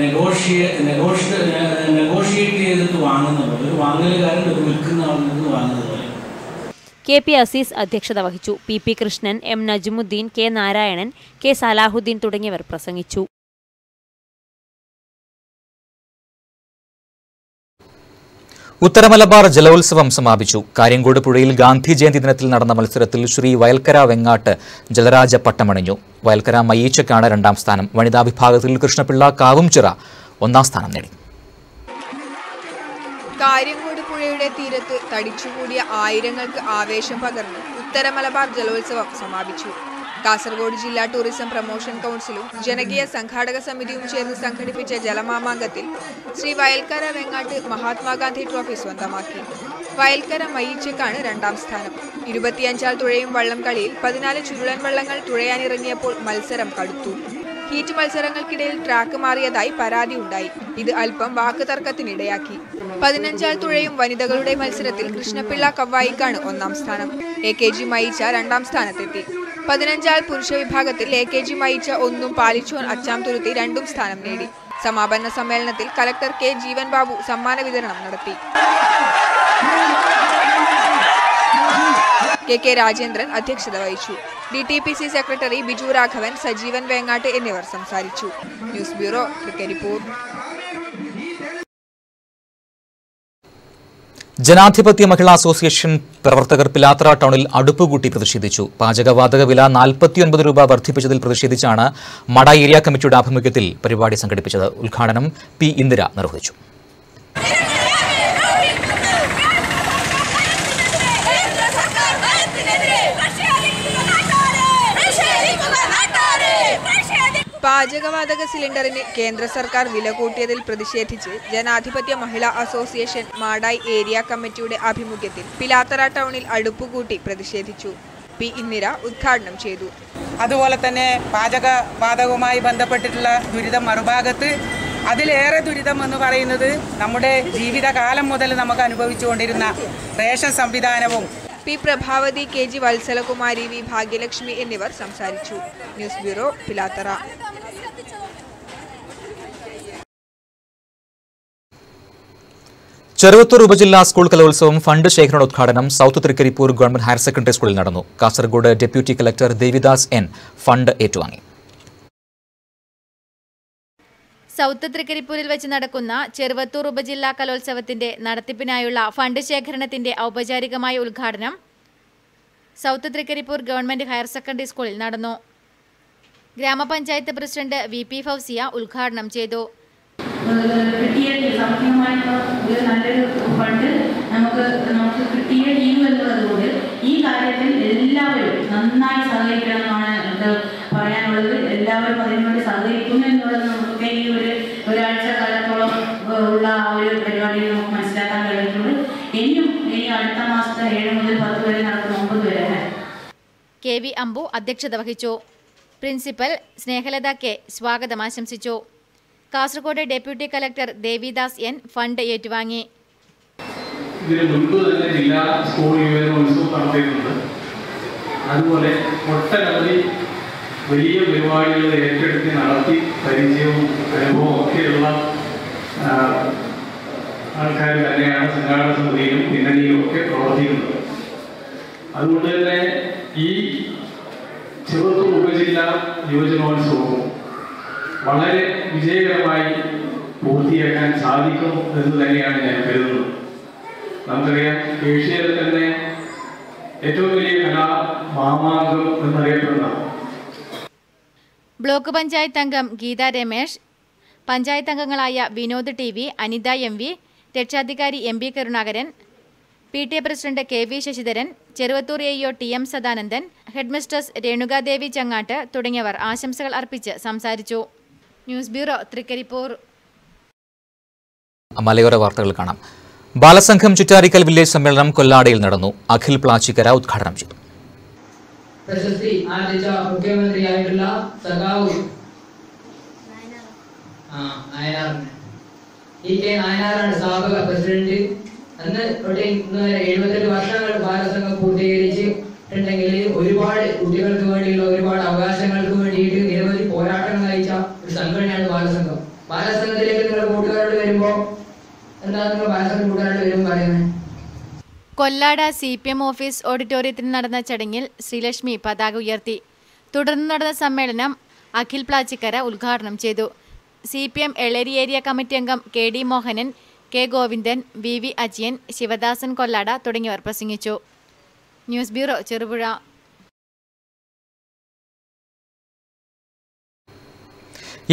നെഗോഷിയ നെഗോഷിയേറ്റ് ചെയ്തിട്ട് വാങ്ങുന്ന ഒരു വാങ്ങലുകാരൻ ഒരു വിൽക്കുന്ന ആളിൽ നിന്ന് വാങ്ങുന്നത് കെ പി അസീസ് അധ്യക്ഷത വഹിച്ചു. P P Krishnan M Najmuddin K Narayanan K Salahuddin തുടങ്ങിയവർ പ്രസംഗിച്ചു. ഉത്തരമലബാർ ജലോത്സവം സമാപിച്ചു. കാര്യങ്കോട് പുഴയിൽ ഗാന്ധി ജയന്തി ദിനത്തിൽ നടന്ന മത്സരത്തിൽ ശ്രീ വയൽക്കര വെങ്ങാട്ട് ജലരാജ പട്ടമണിഞ്ഞു. വയൽക്കര മയ്യച്ചക്കാണ് രണ്ടാം സ്ഥാനം. വനിതാ വിഭാഗത്തിൽ കൃഷ്ണപിള്ള കാവുംചിറ ഒന്നാം സ്ഥാനം നേടി. കാര്യങ്കോട് പുഴയുടെ തീരത്ത് തടിച്ചുകൂടിയ ആയിരങ്ങൾക്ക് ആവേശം പകർന്ന് ഉത്തരമലബാർ ജലോത്സവം സമാപിച്ചു. കാസർഗോഡ് ജില്ലാ ടൂറിസം പ്രൊമോഷൻ കൗൺസിലും ജനകീയ സംഘാടക സമിതിയും ചേർന്ന് സംഘടിപ്പിച്ച ജലമാമാങ്കത്തിൽ ശ്രീ വയൽക്കര വെങ്ങാട്ട് മഹാത്മാഗാന്ധി ട്രോഫി സ്വന്തമാക്കി. വയൽക്കര മയ്യിച്ചക്കാണ് രണ്ടാം സ്ഥാനം. ഇരുപത്തിയഞ്ചാൾ തുഴയും വള്ളം കളിയിൽ പതിനാല് ചുരുളൻ വള്ളങ്ങൾ തുഴയാനിറങ്ങിയപ്പോൾ മത്സരം കടുത്തു. ഹീറ്റ് മത്സരങ്ങൾക്കിടയിൽ ട്രാക്ക് മാറിയതായി പരാതി ഉണ്ടായി. ഇത് അല്പം വാക്ക് വാക്കുതർക്കത്തിനിടയാക്കി പതിനഞ്ചാൾ തുഴയും വനിതകളുടെ മത്സരത്തിൽ കൃഷ്ണപിള്ള കവ്വായിക്കാണ് ഒന്നാം സ്ഥാനം. എ കെ ജി മയിച്ച രണ്ടാം സ്ഥാനത്തെത്തി. പതിനഞ്ചാൾ പുരുഷ വിഭാഗത്തിൽ എ കെ ജി മയിച്ച ഒന്നും പാലിച്ചോൻ അച്ചാം തുരുത്തി രണ്ടും സ്ഥാനം നേടി. സമാപന സമ്മേളനത്തിൽ കലക്ടർ കെ ജീവൻ ബാബു സമ്മാന വിതരണം നടത്തി. കെ കെ രാജേന്ദ്രൻ അധ്യക്ഷത വഹിച്ചു. D T P C secretary Biju Raghavan Sajeevan Vengatt എന്നിവർ സംസാരിച്ചു. ന്യൂസ് ബ്യൂറോ തൃക്കരിപ്പൂർ ജനാധിപത്യ മഹിളാ അസോസിയേഷൻ പ്രവർത്തകർ പിലാത്ര ടൗണിൽ അടുപ്പുകൂട്ടി പ്രതിഷേധിച്ചു. പാചകവാതക വില നാൽപ്പത്തിയൊൻപത് രൂപ വർദ്ധിപ്പിച്ചതിൽ പ്രതിഷേധിച്ചാണ് മട ഏരിയ കമ്മിറ്റിയുടെ ആഭിമുഖ്യത്തിൽ പരിപാടി സംഘടിപ്പിച്ചത്. ഉദ്ഘാടനം പി ഇന്ദിര നിർവഹിച്ചു. പാചകവാതക സിലിണ്ടറിന് കേന്ദ്ര സർക്കാർ വില കൂട്ടിയതിൽ പ്രതിഷേധിച്ച് ജനാധിപത്യ മഹിളാ അസോസിയേഷൻ മാടായി ഏരിയ കമ്മിറ്റിയുടെ ആഭിമുഖ്യത്തിൽ പിലാത്തറ ടൗണിൽ അടുപ്പുകൂട്ടി പ്രതിഷേധിച്ചു. പി ഇന്ദിര ഉദ്ഘാടനം ചെയ്തു. അതുപോലെ തന്നെ പാചകവാതകവുമായി ബന്ധപ്പെട്ടിട്ടുള്ള ദുരിതം മറുഭാഗത്ത് അതിലേറെ ദുരിതം എന്ന് പറയുന്നത് നമ്മുടെ ജീവിതകാലം മുതൽ നമുക്ക് അനുഭവിച്ചുകൊണ്ടിരുന്ന റേഷൻ സംവിധാനവും P Prabhavathi K G Valsalakumari V Bhagyalakshmi എന്നിവർ സംസാരിച്ചു. News bureau Pilathara. ചെറുവത്തൂർ ഉപജില്ലാ സ്കൂൾ കലോത്സവം fund ശേഖരണോദ്ഘാടനം south Trikaripur government higher secondary സ്കൂളിൽ നടന്നു. Kasaragod deputy collector Devidas N fund ഏറ്റുവാങ്ങി. സൗത്ത് തൃക്കരിപ്പൂരിൽ വെച്ച് നടക്കുന്ന ചെറുവത്തൂർ ഉപജില്ലാ കലോത്സവത്തിന്റെ നടത്തിപ്പിനായുള്ള ഫണ്ട് ശേഖരണത്തിന്റെ ഔപചാരികമായ ഉദ്ഘാടനം south Trikaripur government higher secondary സ്കൂളിൽ നടന്നു. ഗ്രാമപഞ്ചായത്ത് പ്രസിഡന്റ് വി പി ഫൗസിയ ഉദ്ഘാടനം ചെയ്തു. കിട്ടിയ ഒരു നല്ലൊരു ഫണ്ട് നമുക്ക് ടീം ഈ എല്ലാവരും നന്നായി സഹകരിക്കണമെന്നാണ് പറയാനുള്ളത്. എല്ലാവരും അതിനുവേണ്ടി സഹകരിക്കുന്നു എന്നുള്ളത് നമുക്ക് ഈ ഒരു ഒരാഴ്ച കാലത്തോളം ഏഹ്, ഉള്ള ആ ഒരു പരിപാടിയിൽ നമുക്ക് മനസ്സിലാക്കാൻ കഴിഞ്ഞിട്ടുണ്ട് ഇനിയും ഈ അടുത്ത മാസത്തെ ഏഴ് മുതൽ പത്ത് വരെ നടക്കുന്ന ഒമ്പത് വരെ അല്ലേ കെ വി അമ്പു അധ്യക്ഷത വഹിച്ചു. പ്രിൻസിപ്പൽ സ്നേഹലത കെ സ്വാഗതം ആശംസിച്ചു. Kasaragod deputy collector Devidas N fund ഏറ്റുവാങ്ങി. ഇതിന് ജില്ലാ സ്കൂൾ അതുപോലെ ഒട്ടനവധി വലിയ പരിപാടികൾ ഏറ്റെടുത്ത് നടത്തി പരിചയവും അനുഭവവും ഒക്കെയുള്ള ആൾക്കാർ തന്നെയാണ് സംഘാടന സമിതിയിലും പിന്നണിയിലും ഒക്കെ പ്രവർത്തിക്കുന്നത്. അതുകൊണ്ട് തന്നെ ഈ ചെറുത്തൂർ ഉപജില്ലാ യുവജനോത്സവവും വളരെ വിജയകരമായി പൂർത്തിയാക്കാൻ സാധിക്കും എന്ന് തന്നെയാണ് ഞാൻ കരുതുന്നത്. നമുക്കറിയാം ഏഷ്യയിലെ തന്നെ ഏറ്റവും വലിയ കലാ മാമാങ്കം എന്നറിയപ്പെടുന്ന ബ്ലോക്ക് പഞ്ചായത്ത് അംഗം ഗീത രമേശ് പഞ്ചായത്ത് അംഗങ്ങളായ Vinod T V Anitha M V രക്ഷാധികാരി M B Karunakaran P T A president K V Sasidharan Cheruvathur A E O T M Sadanandan headmistress Renukadevi Changatt തുടങ്ങിയവർ ആശംസകൾ അർപ്പിച്ച് സംസാരിച്ചു. News bureau Trikaripur. മലയോര വാർത്തകൾ കാണാം. ബാലസംഘം ചുറ്റാരിക്കൽ വില്ലേജ് സമ്മേളനം കൊല്ലാടയിൽ നടന്നു. അഖിൽ പ്ലാച്ചിക്കര ഉദ്ഘാടനം ചെയ്തു. പ്രശസ്തി ആർജിച്ച മുഖ്യമന്ത്രിയായിട്ടുള്ള സഖാവ്. ആ നായനാറിന്. ഇ കെ നായനാറാണ് സാബക പ്രസിഡന്റ്. അന്ന് വരെ എഴുപത്തെട്ട് വർഷങ്ങൾ ബാലസംഘം പൂർത്തീകരിച്ചിട്ടുണ്ടെങ്കിൽ ഒരുപാട് കുട്ടികൾക്ക് വേണ്ടിയുള്ള ഒരുപാട് അവകാശങ്ങൾക്ക് വേണ്ടിയിട്ട് നിരവധി പോരാട്ടങ്ങൾ നയിച്ച ഒരു സംഘടനയാണ് ബാലസംഘം. ബാലസംഘത്തിലേക്ക് നിങ്ങൾ കൂട്ടുകാരോട് വരുമ്പോ എന്താ നിങ്ങൾ ബാലസംഘം കൂട്ടുകാരോട് വരുമ്പോൾ പറയുന്നത് Kollada C P M office ഓഡിറ്റോറിയത്തിൽ നടന്ന ചടങ്ങിൽ ശ്രീലക്ഷ്മി പതാക ഉയർത്തി. തുടർന്ന് നടന്ന സമ്മേളനം അഖിൽ പ്ലാച്ചിക്കര ഉദ്ഘാടനം ചെയ്തു. C P M Eleri area committee അംഗം K D Mohanan K Govindan V V Ajiyan Sivadasan Kollada തുടങ്ങിയവർ പ്രസംഗിച്ചു. News bureau Cherupuzha.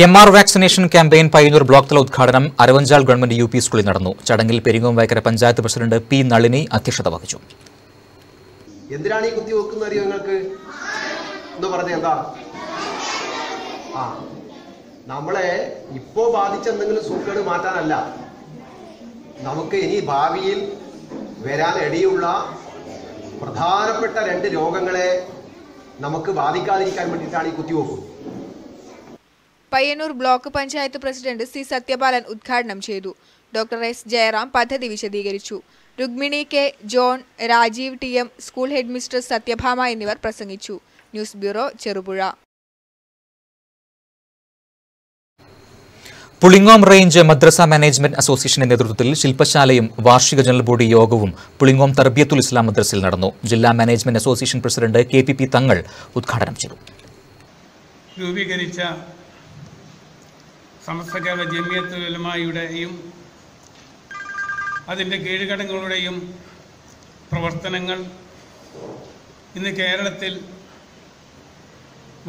M R vaccination campaign Payyannur block തല ഉദ്ഘാടനം അരവഞ്ചാൽ ഗവൺമെന്റ് യു പി സ്കൂളിൽ നടന്നു. ചടങ്ങിൽ പെരിങ്ങോം വയക്കര പഞ്ചായത്ത് പ്രസിഡന്റ് പി നളിനി അധ്യക്ഷത വഹിച്ചു. എന്തിനാണ് ഈ കുത്തി വെക്കുന്ന അറിയോ നിങ്ങൾക്ക്? എന്ന് പറഞ്ഞേ എന്താ? ആ നമ്മളെ ഇപ്പോ ബാധിച്ച എന്തെങ്കിലും സൂക്കേട് മാറ്റാനല്ല. നമുക്ക് ഇനി ഭാവിയിൽ വരാൻ ഇടയുള്ള പ്രധാനപ്പെട്ട രണ്ട് രോഗങ്ങളെ നമുക്ക് ബാധിക്കാതിരിക്കാൻ വേണ്ടിയിട്ടാണ് ഈ കുത്തിവെപ്പ്. Payyannur block panchayat president C Sathyapalan ഉദ്ഘാടനം ചെയ്തു. ഡോക്ടർ എസ് ജയറാം പദ്ധതി വിശദീകരിച്ചു. Rukmini K John Rajeev T M school headmistress Sathyabhama എന്നിവർ പ്രസംഗിച്ചു. News bureau Cherupuzha. Pulingome range മദ്രസ മാനേജ്മെന്റ് അസോസിയേഷന്റെ നേതൃത്വത്തിൽ ശില്പശാലയും വാർഷിക ജനറൽ ബോഡി യോഗവും പുളിങ്ങോം തർബിയത്തുൽ ഇസ്ലാം മദ്രസയിൽ നടന്നു. ജില്ലാ management association president K P P Thangal ഉദ്ഘാടനം ചെയ്തു. രൂപീകരിച്ച സമസ്ത കേരള ജമിയത്തുലമായുടെയും അതിന്റെ കീഴ്ഘടകങ്ങളുടെയും പ്രവർത്തനങ്ങൾ ഇന്ന് കേരളത്തിൽ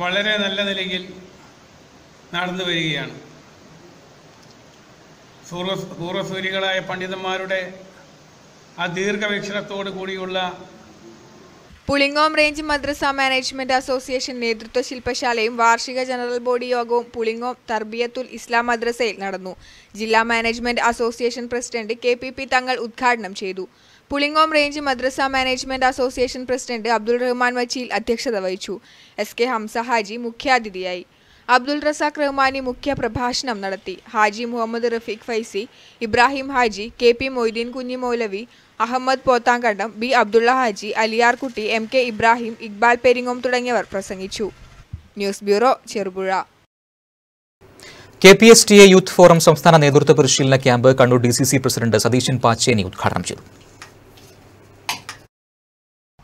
വളരെ നല്ല നിലയിൽ നടന്നു വരികയാണ് പൂർവസൂരികളായ പണ്ഡിതന്മാരുടെ ആ ദീർഘവീക്ഷണത്തോടു കൂടിയുള്ള Pulingome range Madrasa management association നേതൃത്വ ശില്പശാലയും വാർഷിക ജനറൽ ബോഡി യോഗവും പുളിങ്ങോം തർബിയത്തുൽ ഇസ്ലാം മദ്രസയിൽ നടന്നു. ജില്ലാ management association president K P P Thangal ഉദ്ഘാടനം ചെയ്തു. പുളിങ്ങോം റേഞ്ച് മദ്രസ management association president Abdul Rahman Vachil അധ്യക്ഷത വഹിച്ചു. എസ് കെ ഹംസ ഹാജി മുഖ്യാതിഥിയായി. അബ്ദുൾ റസാഖ് റഹ്മാനി മുഖ്യ പ്രഭാഷണം നടത്തി. Haji Muhammad Rafeeq Faizi Ibrahim Haji K P Moideen Kunhi Moulavi Ahmed Pothankandam B Abdulla Haji Aliyarkutty M K Ibrahim Iqbal Peringome തുടങ്ങിയവർ പ്രസംഗിച്ചു. News bureau Cherupuzha. K P S T A youth forum സംസ്ഥാന നേതൃത്വ പരിശീലന camp Kannur D C C president Satheesan Pacheni ഉദ്ഘാടനം ചെയ്തു.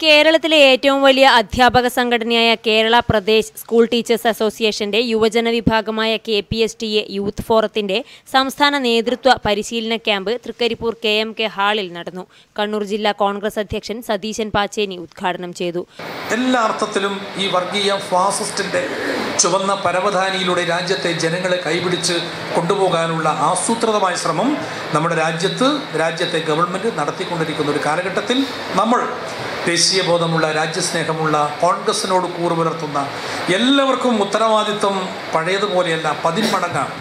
കേരളത്തിലെ ഏറ്റവും വലിയ അധ്യാപക സംഘടനയായ കേരള പ്രദേശ് സ്കൂൾ ടീച്ചേഴ്സ് അസോസിയേഷന്റെ യുവജന വിഭാഗമായ K P S T A youth ഫോറത്തിന്റെ സംസ്ഥാന നേതൃത്വ പരിശീലന camp Trikaripur K M K ഹാളിൽ നടന്നു. കണ്ണൂർ ജില്ലാ കോൺഗ്രസ് അധ്യക്ഷൻ സതീശൻ പാച്ചേനി ഉദ്ഘാടനം ചെയ്തു. എല്ലാ അർത്ഥത്തിലും ഈ വർഗീയ ഫാസിസ്റ്റിന്റെ ചുവന്ന പരവധാനിയിലൂടെ രാജ്യത്തെ ജനങ്ങളെ കൈപിടിച്ച് കൊണ്ടുപോകാനുള്ള ആസൂത്രിതമായ ശ്രമം നമ്മുടെ രാജ്യത്ത് രാജ്യത്തെ ഗവൺമെന്റ് നടത്തിക്കൊണ്ടിരിക്കുന്ന ഒരു കാലഘട്ടത്തിൽ നമ്മൾ ദേശീയബോധമുള്ള രാജ്യസ്നേഹമുള്ള കോൺഗ്രസിനോട് കൂറ് പുലർത്തുന്ന എല്ലാവർക്കും ഉത്തരവാദിത്വം പഴയതുപോലെയല്ല പതിന്മടങ്ങാണ്.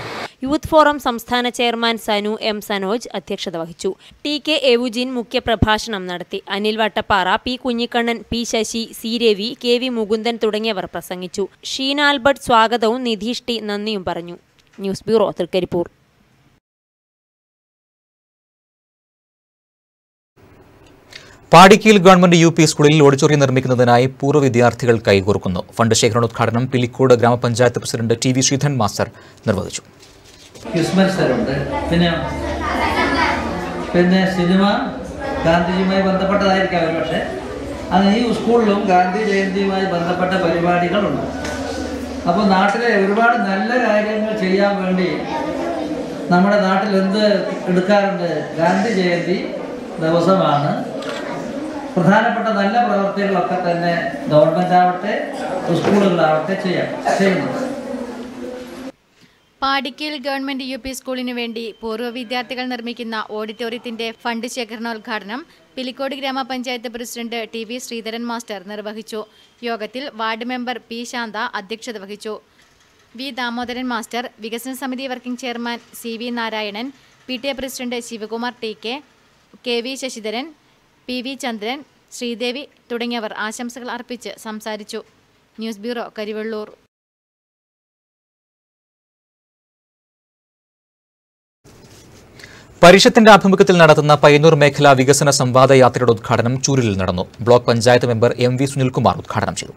യൂത്ത് ഫോറം സംസ്ഥാന ചെയർമാൻ സനു എം സനോജ് അധ്യക്ഷത വഹിച്ചു. ടി കെ എവുജിൻ മുഖ്യപ്രഭാഷണം നടത്തി. Anil Vattappara P Kunhikannan P Sasi C Ravi K V Mukundan തുടങ്ങിയവർ പ്രസംഗിച്ചു. ഷീന ആൽബർട്ട് സ്വാഗതവും നിധീഷ് ടി നന്ദിയും പറഞ്ഞു. News bureau Trikaripur. പാടിക്കയിൽ government U P സ്കൂളിൽ ഓഡിറ്റോറിയം നിർമ്മിക്കുന്നതിനായി പൂർവ വിദ്യാർത്ഥികൾ കൈകോർക്കുന്നു. ഫണ്ട് ശേഖരണോദ്ഘാടനം പിലിക്കോട് ഗ്രാമപഞ്ചായത്ത് president T V Sreedharan master നിർവഹിച്ചു. പിന്നെ സിനിമ ഗാന്ധിജിയുമായി ബന്ധപ്പെട്ടതായിരിക്കാം പക്ഷേ. അത് ഈ സ്കൂളിലും ഗാന്ധി ജയന്തിയുമായി ബന്ധപ്പെട്ട പരിപാടികളുണ്ട്. അപ്പോൾ നാട്ടിലെ ഒരുപാട് നല്ല കാര്യങ്ങൾ ചെയ്യാൻ വേണ്ടി നമ്മുടെ നാട്ടിൽ എന്ത് എടുക്കാറുണ്ട്? ഗാന്ധി ജയന്തി ദിവസമാണ്. പ്രധാനപ്പെട്ട നല്ല പ്രവർത്തികളൊക്കെ തന്നെ ഗവൺമെന്റ് ആവട്ടെ സ്കൂളുകളാവട്ടെ ചെയ്യാം. ചെയ്യുന്നുണ്ട് പാടിക്കൽ ഗവൺമെന്റ് യു പി സ്കൂളിനു വേണ്ടി പൂർവ വിദ്യാർത്ഥികൾ നിർമ്മിക്കുന്ന ഓഡിറ്റോറിയത്തിന്റെ ഫണ്ട് ശേഖരണോദ്ഘാടനം പിലിക്കോട് ഗ്രാമപഞ്ചായത്ത് president T V Sreedharan master നിർവഹിച്ചു. യോഗത്തിൽ വാർഡ് മെമ്പർ പി ശാന്ത അധ്യക്ഷത വഹിച്ചു. വി ദാമോദരൻ മാസ്റ്റർ വികസന സമിതി working chairman C V Narayanan P T A president Sivakumar T K K V Sasidharan P V Chandran Sreedevi തുടങ്ങിയവർ ആശംസകൾ അർപ്പിച്ച് സംസാരിച്ചു. News bureau Karivellur. പരിഷത്തിന്റെ ആഭിമുഖ്യത്തിൽ നടത്തുന്ന പയ്യന്നൂർ മേഖലാ വികസന സംവാദ യാത്രയുടെ ഉദ്ഘാടനം ചൂരിലിൽ നടന്നു. Block panchayat member M V Sunilkumar ഉദ്ഘാടനം ചെയ്തു.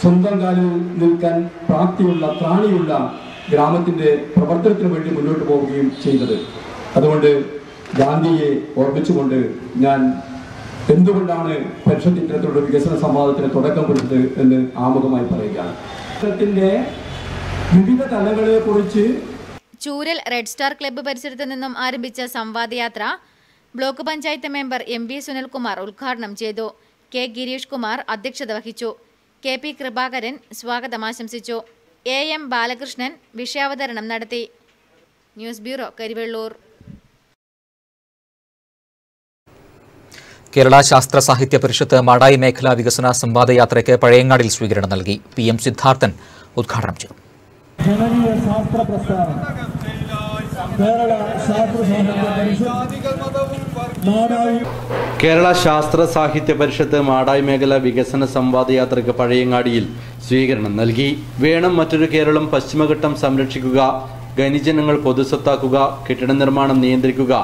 സ്വന്തം കാലിൽ നിൽക്കാൻ പ്രാപ്തിയുള്ള ത്രാണിയുള്ള ഗ്രാമത്തിന്റെ പ്രവർത്തനത്തിന് വേണ്ടി മുന്നോട്ട് പോവുകയും ചെയ്തത്. അതുകൊണ്ട് ഗാന്ധിയെ ഓർമ്മിച്ചുകൊണ്ട് ഞാൻ എന്തുകൊണ്ടാണ് പരിഷത്ത് ഇത്തരത്തിലുള്ള വികസന സംവാദത്തിന് തുടക്കം കുറിച്ചത് എന്ന് ആമുഖമായി പറയുകയാണ്. ത്തിന്റെ വിവിധ തലങ്ങളെ കുറിച്ച് ചൂരൽ റെഡ് സ്റ്റാർ ക്ലബ്ബ് പരിസരത്ത് നിന്നും ആരംഭിച്ച സംവാദയാത്ര block panchayat member M V Sunilkumar ഉദ്ഘാടനം ചെയ്തു. കെ ഗിരീഷ് കുമാർ അധ്യക്ഷത വഹിച്ചു. കെ പി കൃപാകരൻ സ്വാഗതം ആശംസിച്ചു. എ എം ബാലകൃഷ്ണൻ വിഷയാവതരണം നടത്തി. News bureau Karivellur. കേരള ശാസ്ത്ര സാഹിത്യ പരിഷത്ത് മാടായി മേഖലാ വികസന സംവാദയാത്രയ്ക്ക് പഴയങ്ങാടിൽ സ്വീകരണം നൽകി. പി എം സിദ്ധാർത്ഥൻ ഉദ്ഘാടനം ചെയ്തു. ജനകീയ ശാസ്ത്ര പ്രസ്ഥാനം. കേരള ശാസ്ത്ര സാഹിത്യ പരിഷത്ത് മാടായി കേരള ശാസ്ത്ര സാഹിത്യ പരിഷത്ത് മാടായി മേഖല വികസന സംവാദയാത്രയ്ക്ക് പഴയങ്ങാടിയിൽ സ്വീകരണം നൽകി. വേണം മറ്റൊരു കേരളം പശ്ചിമഘട്ടം സംരക്ഷിക്കുക ഖനിജനങ്ങൾ പൊതുസ്വത്താക്കുക കെട്ടിട നിർമ്മാണം നിയന്ത്രിക്കുക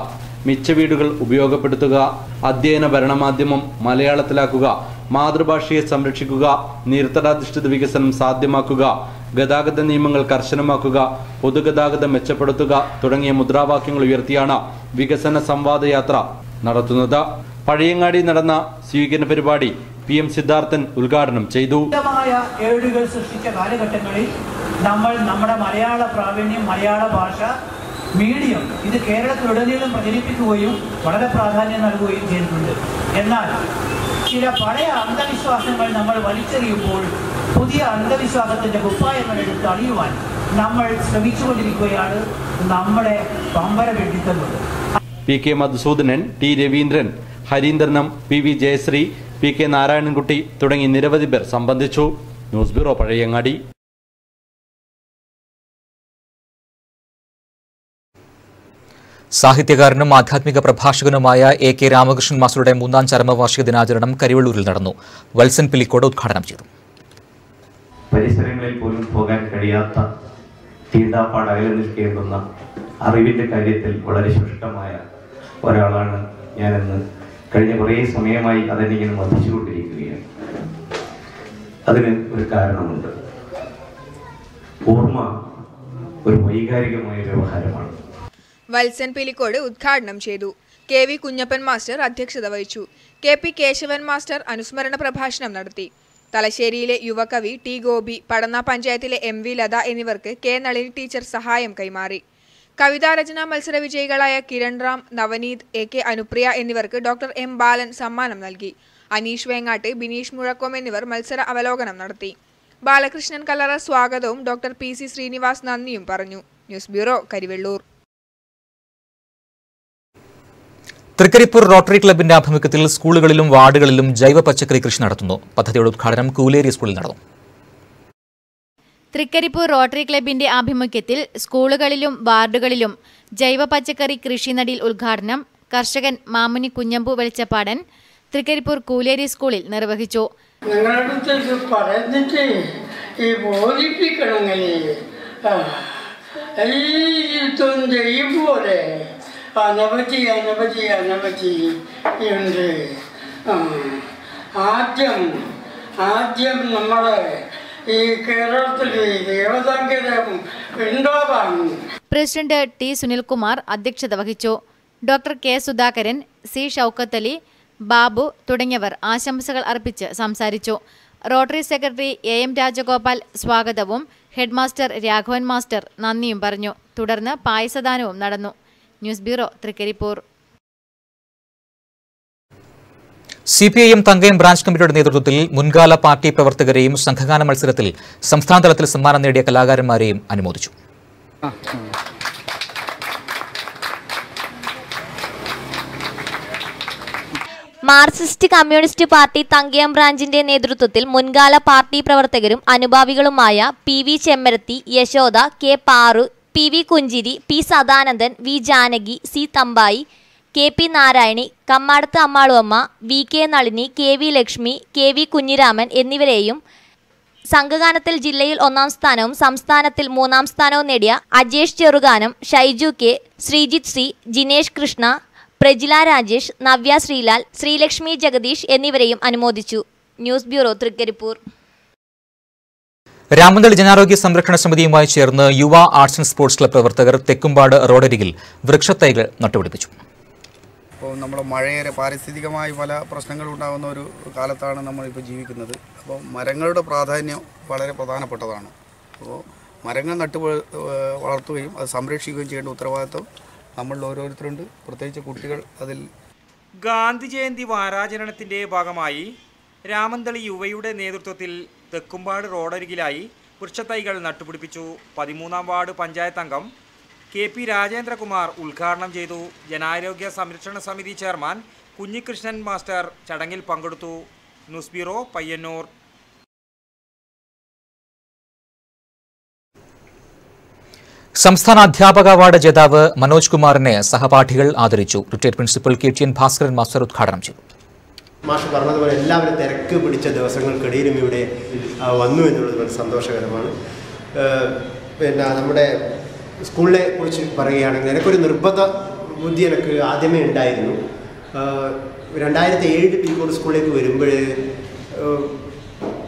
മിച്ച വീടുകൾ ഉപയോഗപ്പെടുത്തുക അധ്യയന ഭരണമാധ്യമം മലയാളത്തിലാക്കുക മാതൃഭാഷയെ സംരക്ഷിക്കുക നീർത്തടാധിഷ്ഠിത വികസനം സാധ്യമാക്കുക ഗതാഗത നിയമങ്ങൾ കർശനമാക്കുക പൊതുഗതാഗതം മെച്ചപ്പെടുത്തുക തുടങ്ങിയ മുദ്രാവാക്യങ്ങൾ ഉയർത്തിയാണ് വികസന സംവാദ യാത്ര നടത്തുന്നത്. പഴയങ്ങാടി നടന്ന സ്വീകരണ പരിപാടി പി എം സിദ്ധാർത്ഥൻ ഉദ്ഘാടനം ചെയ്തു. സൃഷ്ടിച്ച കാലഘട്ടങ്ങളിൽ നമ്മൾ നമ്മുടെ മലയാള പ്രാവീണ്യം മലയാള ഭാഷ മീഡിയം ഇത് കേരളത്തിലുടനീളം പ്രചരിപ്പിക്കുകയും വളരെ പ്രാധാന്യം നൽകുകയും ചെയ്തിട്ടുണ്ട്. എന്നാൽ ചില പഴയ അന്ധവിശ്വാസങ്ങൾ നമ്മൾ വലിച്ചെറിയുമ്പോൾ പുതിയ അന്ധവിശ്വാസത്തിന്റെ കുപ്പായങ്ങൾ എടുത്ത് അണിയുവാൻ നമ്മൾ ശ്രമിച്ചുകൊണ്ടിരിക്കുകയാണ് നമ്മുടെ പമ്പര വെട്ടിത്തന്നത്. P K Madhusoodanan T Raveendran ഹരീന്ദ്രനം P V Jayasree P K Narayanankutty തുടങ്ങി നിരവധി പേർ സംബന്ധിച്ചു. News bureau Pazhayangadi. സാഹിത്യകാരനും ആധ്യാത്മിക പ്രഭാഷകനുമായ എ കെ രാമകൃഷ്ണൻ മാസ്റ്ററുടെ മൂന്നാം ചരമവാർഷിക ദിനാചരണം കരിവള്ളൂരിൽ നടന്നു. വത്സൻ പിലിക്കോട് ഉദ്ഘാടനം ചെയ്തു. പരിസരങ്ങളിൽ പോലും പോകാൻ കഴിയാത്ത തീണ്ടാപ്പാട് അകലെ നിൽക്കേണ്ടുന്ന കാര്യത്തിൽ വളരെ ശുഷ്ടമായ ഒരാളാണ് ഞാനെന്ന് കഴിഞ്ഞ കുറേ സമയമായി അതെന്നിങ്ങനെ വധിച്ചുകൊണ്ടിരിക്കുകയാണ് അതിന് ഒരു കാരണമുണ്ട്. ഓർമ്മ ഒരു വൈകാരികമായ വ്യവഹാരമാണ്. വത്സൻ പിലിക്കോട് ഉദ്ഘാടനം ചെയ്തു. കെ വി കുഞ്ഞപ്പൻ മാസ്റ്റർ അധ്യക്ഷത വഹിച്ചു. കെ പി കേശവൻ മാസ്റ്റർ അനുസ്മരണ പ്രഭാഷണം നടത്തി. തലശ്ശേരിയിലെ യുവകവി ടി ഗോപി പടന്ന പഞ്ചായത്തിലെ എം വി ലത എന്നിവർക്ക് കെ നളിനി ടീച്ചർ സഹായം കൈമാറി. കവിതാരചനാ മത്സര വിജയികളായ കിരൺ റാം നവനീത് എ കെ അനുപ്രിയ എന്നിവർക്ക് ഡോക്ടർ എം ബാലൻ സമ്മാനം നൽകി. അനീഷ് വേങ്ങാട്ട് ബിനീഷ് മുഴക്കോം എന്നിവർ മത്സര അവലോകനം നടത്തി. ബാലകൃഷ്ണൻ കല്ലറ സ്വാഗതവും ഡോക്ടർ പി സി ശ്രീനിവാസ് നന്ദിയും പറഞ്ഞു. News bureau Karivellur. Trikaripur rotary ക്ലബിന്റെ ആഭിമുഖ്യത്തിൽ സ്കൂളുകളിലും വാർഡുകളിലും ജൈവ പച്ചക്കറി കൃഷി നടത്തുന്നു. പദ്ധതിയുടെ ഉദ്ഘാടനം കൂലേരി സ്കൂളിൽ നടന്നു. തൃക്കരിപ്പൂർ റോട്ടറി ക്ലബിന്റെ ആഭിമുഖ്യത്തിൽ സ്കൂളുകളിലും വാർഡുകളിലും ജൈവ പച്ചക്കറി കൃഷി നടിൽ ഉദ്ഘാടനം കർഷകൻ മാമുനി കുഞ്ഞമ്പു വെളിച്ചപ്പാടൻ തൃക്കരിപ്പൂർ കൂലേരി സ്കൂളിൽ നിർവഹിച്ചു. ഞങ്ങളുടെ പറഞ്ഞിട്ട് ഈ ബോധിപ്പിക്കണമെങ്കിൽ ഇതും ചെയ്യുമ്പോലെ അനവധി അനവധി അനവധി ഉണ്ട് ആദ്യം ആദ്യം നമ്മളെ ഈ കേരളത്തിൽ ദേവതാങ്കരം ഉണ്ടാവാൻ പ്രസിഡന്റ് ടി സുനിൽകുമാർ അധ്യക്ഷത വഹിച്ചു. Doctor K Sudhakaran C Shoukath Ali Babu തുടങ്ങിയവർ ആശംസകൾ അർപ്പിച്ച് സംസാരിച്ചു. Rotary secretary A M Rajagopal സ്വാഗതവും ഹെഡ്മാസ്റ്റർ രാഘവൻ മാസ്റ്റർ നന്ദിയും പറഞ്ഞു. തുടർന്ന് പായസദാനവും നടന്നു. News bureau Trikaripur. C P I M Thankayam branch കമ്മിറ്റിയുടെ നേതൃത്വത്തിൽ മുൻകാല പാർട്ടി പ്രവർത്തകരെയും സംഘഗാന മത്സരത്തിൽ സംസ്ഥാനതലത്തിൽ സമ്മാനം നേടിയ കലാകാരന്മാരെയും അനുമോദിച്ചു. മാർക്സിസ്റ്റ് കമ്മ്യൂണിസ്റ്റ് പാർട്ടി തങ്കയം ബ്രാഞ്ചിന്റെ നേതൃത്വത്തിൽ മുൻകാല പാർട്ടി പ്രവർത്തകരും അനുഭാവികളുമായ P V Chemmarathi Yashoda K Paru P V Kunhiri P Sadanandan V Janaki C Thampayi K P Narayani Kammadath Ammaluamma V K Nalini K V Lakshmi K V Kunhiraman എന്നിവരെയും സംഘഗാനത്തിൽ ജില്ലയിൽ ഒന്നാം സ്ഥാനവും സംസ്ഥാനത്തിൽ മൂന്നാം സ്ഥാനവും നേടിയ അജേഷ് ചെറുഗാനം ഷൈജു കെ ശ്രീജിത് സി ജിനേഷ് കൃഷ്ണ പ്രജില രാജേഷ് നവ്യ ശ്രീലാൽ ശ്രീലക്ഷ്മി ജഗദീഷ് എന്നിവരെയും അനുമോദിച്ചു. News bureau Thrikaripur. രാമന്തളി ജനാരോഗ്യ സംരക്ഷണ സമിതിയുമായി ചേർന്ന് യുവ ആർട്സ് ആൻഡ് സ്പോർട്സ് ക്ലബ് പ്രവർത്തകർ തെക്കുംപാട് റോഡരികിൽ വൃക്ഷത്തൈകൾ നട്ടുപിടിപ്പിച്ചു. അപ്പോൾ നമ്മുടെ മഴയേറെ പാരിസ്ഥിതികമായി പല പ്രശ്നങ്ങളും ഉണ്ടാകുന്ന ഒരു കാലത്താണ് നമ്മളിപ്പോൾ ജീവിക്കുന്നത്. അപ്പോൾ മരങ്ങളുടെ പ്രാധാന്യം വളരെ പ്രധാനപ്പെട്ടതാണ്. അപ്പോൾ മരങ്ങൾ നട്ടു വള- വളർത്തുകയും അത് സംരക്ഷിക്കുകയും ചെയ്യേണ്ട ഉത്തരവാദിത്വം നമ്മളിൽ ഓരോരുത്തരുണ്ട്. പ്രത്യേകിച്ച് കുട്ടികൾ അതിൽ ഗാന്ധി ജയന്തി വാരാചരണത്തിന്റെ ഭാഗമായി രാമന്തളി യുവയുടെ നേതൃത്വത്തിൽ തെക്കുംപാട് റോഡരികിലായി വൃക്ഷത്തൈകൾ നട്ടുപിടിപ്പിച്ചു. പതിമൂന്നാം വാർഡ് പഞ്ചായത്ത് അംഗം കെ പി രാജേന്ദ്രകുമാർ ഉദ്ഘാടനം ചെയ്തു. ജനാരോഗ്യ സംരക്ഷണ സമിതി ചെയർമാൻ കുഞ്ഞികൃഷ്ണൻ മാസ്റ്റർ ചടങ്ങിൽ പങ്കെടുത്തു. News bureau Payyannur. സംസ്ഥാന അധ്യാപക അവാർഡ് ജേതാവ് മനോജ് കുമാറിനെ സഹപാഠികൾ ആദരിച്ചു. Retired principal K T N Bhaskaran master ഉദ്ഘാടനം ചെയ്തു. മാഷ് പറഞ്ഞതുപോലെ എല്ലാവരും തിരക്ക് പിടിച്ച ദിവസങ്ങൾക്കിടയിലും ഇവിടെ വന്നു എന്നുള്ളത് വളരെ സന്തോഷകരമാണ്. പിന്നെ നമ്മുടെ സ്കൂളിനെ കുറിച്ച് പറയുകയാണെങ്കിൽ എനിക്കൊരു നിർബന്ധ ബുദ്ധി എനിക്ക് ആദ്യമേ ഉണ്ടായിരുന്നു. രണ്ടായിരത്തി ഏഴ് പീക്കോട് സ്കൂളിലേക്ക് വരുമ്പോൾ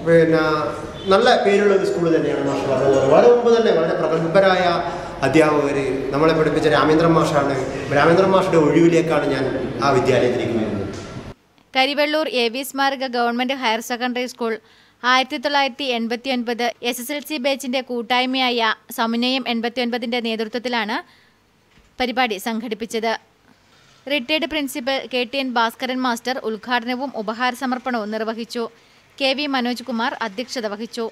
പിന്നെ നല്ല പേരുള്ള ഒരു സ്കൂൾ തന്നെയാണ് മാഷ് പറഞ്ഞത്. വളരെ മുമ്പ് തന്നെ വളരെ പ്രഗത്ഭരായ അധ്യാപകർ നമ്മളെ പഠിപ്പിച്ച രാമേന്ദ്രൻ മാഷാണ്. രാമേന്ദ്രൻ മാഷയുടെ ഒഴിവിലേക്കാണ് ഞാൻ ആ വിദ്യാലയത്തിലേക്ക് വരുന്നത്. കരിവെള്ളൂർ എ വി സ്മാരക ഗവൺമെന്റ് ഹയർ സെക്കൻഡറി സ്കൂൾ ആയിരത്തി തൊള്ളായിരത്തി എൺപത്തി ഒൻപത് എസ് എസ് എൽ സി ബാച്ചിന്റെ കൂട്ടായ്മയായ സമന്വയം എൺപത്തി ഒൻപതിന്റെ നേതൃത്വത്തിലാണ് പരിപാടി സംഘടിപ്പിച്ചത്. Retired principal K T N Bhaskaran master ഉദ്ഘാടനവും ഉപഹാര സമർപ്പണവും നിർവഹിച്ചു. കെ വി മനോജ് കുമാർ അധ്യക്ഷത വഹിച്ചു.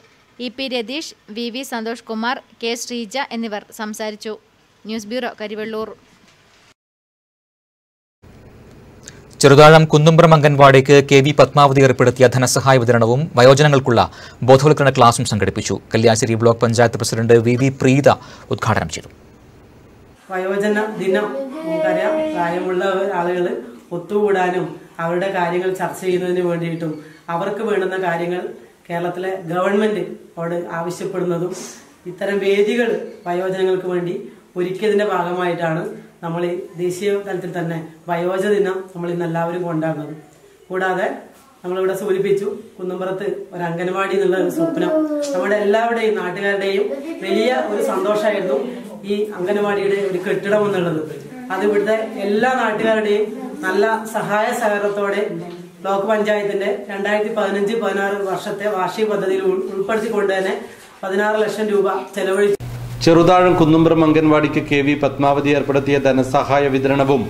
E P Ratheesh V V Santhosh Kumar K Sreeja എന്നിവർ സംസാരിച്ചു. News bureau Karivellur. Cheruthazham Kunnumbram അംഗൻവാടിക്ക് കെ വി പത്മാവതി ഏർപ്പെടുത്തിയ ധനസഹായ വിതരണവും വയോജനങ്ങൾക്കുള്ള ബോധവൽക്കരണ ക്ലാസും സംഘടിപ്പിച്ചു. Kalliasseri block panchayat president V V Preetha ഉദ്ഘാടനം ചെയ്തു. വയോജന ദിനം നമുക്കറിയാം. പ്രായമുള്ള ആളുകൾ ഒത്തുകൂടാനും അവരുടെ കാര്യങ്ങൾ ചർച്ച ചെയ്യുന്നതിന് വേണ്ടിയിട്ടും അവർക്ക് വേണ്ടുന്ന കാര്യങ്ങൾ കേരളത്തിലെ ഗവൺമെന്റ് അവിടെ ആവശ്യപ്പെടുന്നതും ഇത്തരം വേദികൾ വയോജനങ്ങൾക്ക് വേണ്ടി ഒരുക്കിയതിന്റെ ഭാഗമായിട്ടാണ് നമ്മൾ ഈ ദേശീയ തലത്തിൽ തന്നെ വയോജന ദിനം നമ്മൾ ഇന്ന് എല്ലാവരും കൊണ്ടാടുന്നത്. കൂടാതെ നമ്മളിവിടെ സൂചിപ്പിച്ചു കുന്നുംപുറത്ത് ഒരു അംഗൻവാടി എന്നുള്ള ഒരു സ്വപ്നം. നമ്മുടെ എല്ലാവരുടെയും നാട്ടുകാരുടെയും വലിയ ഒരു സന്തോഷമായിരുന്നു ഈ അംഗനവാടിയുടെ ഒരു കെട്ടിടം എന്നുള്ളത്. അത് ഇവിടുത്തെ എല്ലാ നാട്ടുകാരുടെയും നല്ല സഹായ സഹകരണത്തോടെ ബ്ലോക്ക് പഞ്ചായത്തിന്റെ രണ്ടായിരത്തി പതിനഞ്ച് പതിനാറ് വർഷത്തെ വാർഷിക പദ്ധതിയിൽ ഉൾപ്പെടുത്തിക്കൊണ്ട് തന്നെ പതിനാറ് ലക്ഷം രൂപ ചെലവഴിച്ചു. ചെറുതാഴം കുന്നുംപുറം അംഗൻവാടിക്ക് കെ വി പത്മാവതി ഏർപ്പെടുത്തിയ ധനസഹായ വിതരണവും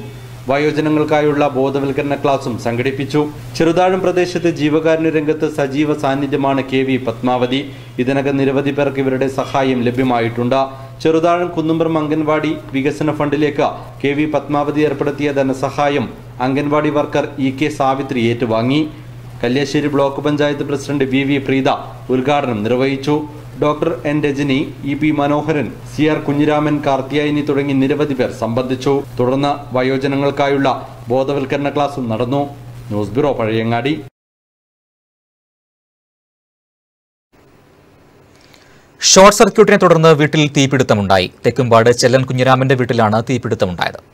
വയോജനങ്ങൾക്കായുള്ള ബോധവൽക്കരണ ക്ലാസും സംഘടിപ്പിച്ചു. ചെറുതാഴം പ്രദേശത്ത് ജീവകാരുണ്യ രംഗത്ത് സജീവ സാന്നിധ്യമാണ് കെ വി പത്മാവതി. ഇതിനകം നിരവധി പേർക്ക് ഇവരുടെ സഹായം ലഭ്യമായിട്ടുണ്ട്. ചെറുതാഴം കുന്നുംപുറം അംഗൻവാടി വികസന ഫണ്ടിലേക്ക് കെ വി പത്മാവതി ഏർപ്പെടുത്തിയ ധനസഹായം anganwadi worker E K Savithri ഏറ്റുവാങ്ങി. Kalliasseri block panchayat president V V Preetha ഉദ്ഘാടനം നിർവഹിച്ചു. Doctor N Rajani E P Manoharan C R Kunhiraman Karthiyayani തുടങ്ങി നിരവധി പേർ സംബന്ധിച്ചു. തുടർന്ന് വയോജനങ്ങൾക്കായുള്ള ബോധവൽക്കരണ ക്ലാസും നടന്നു. News bureau Pazhayangadi. ഷോർട്ട് സർക്യൂട്ടിനെ തുടർന്ന് വീട്ടിൽ തീപിടുത്തമുണ്ടായി. തെക്കുംപാട് ചെല്ലൻ കുഞ്ഞിരാമന്റെ വീട്ടിലാണ് തീപിടുത്തമുണ്ടായത്.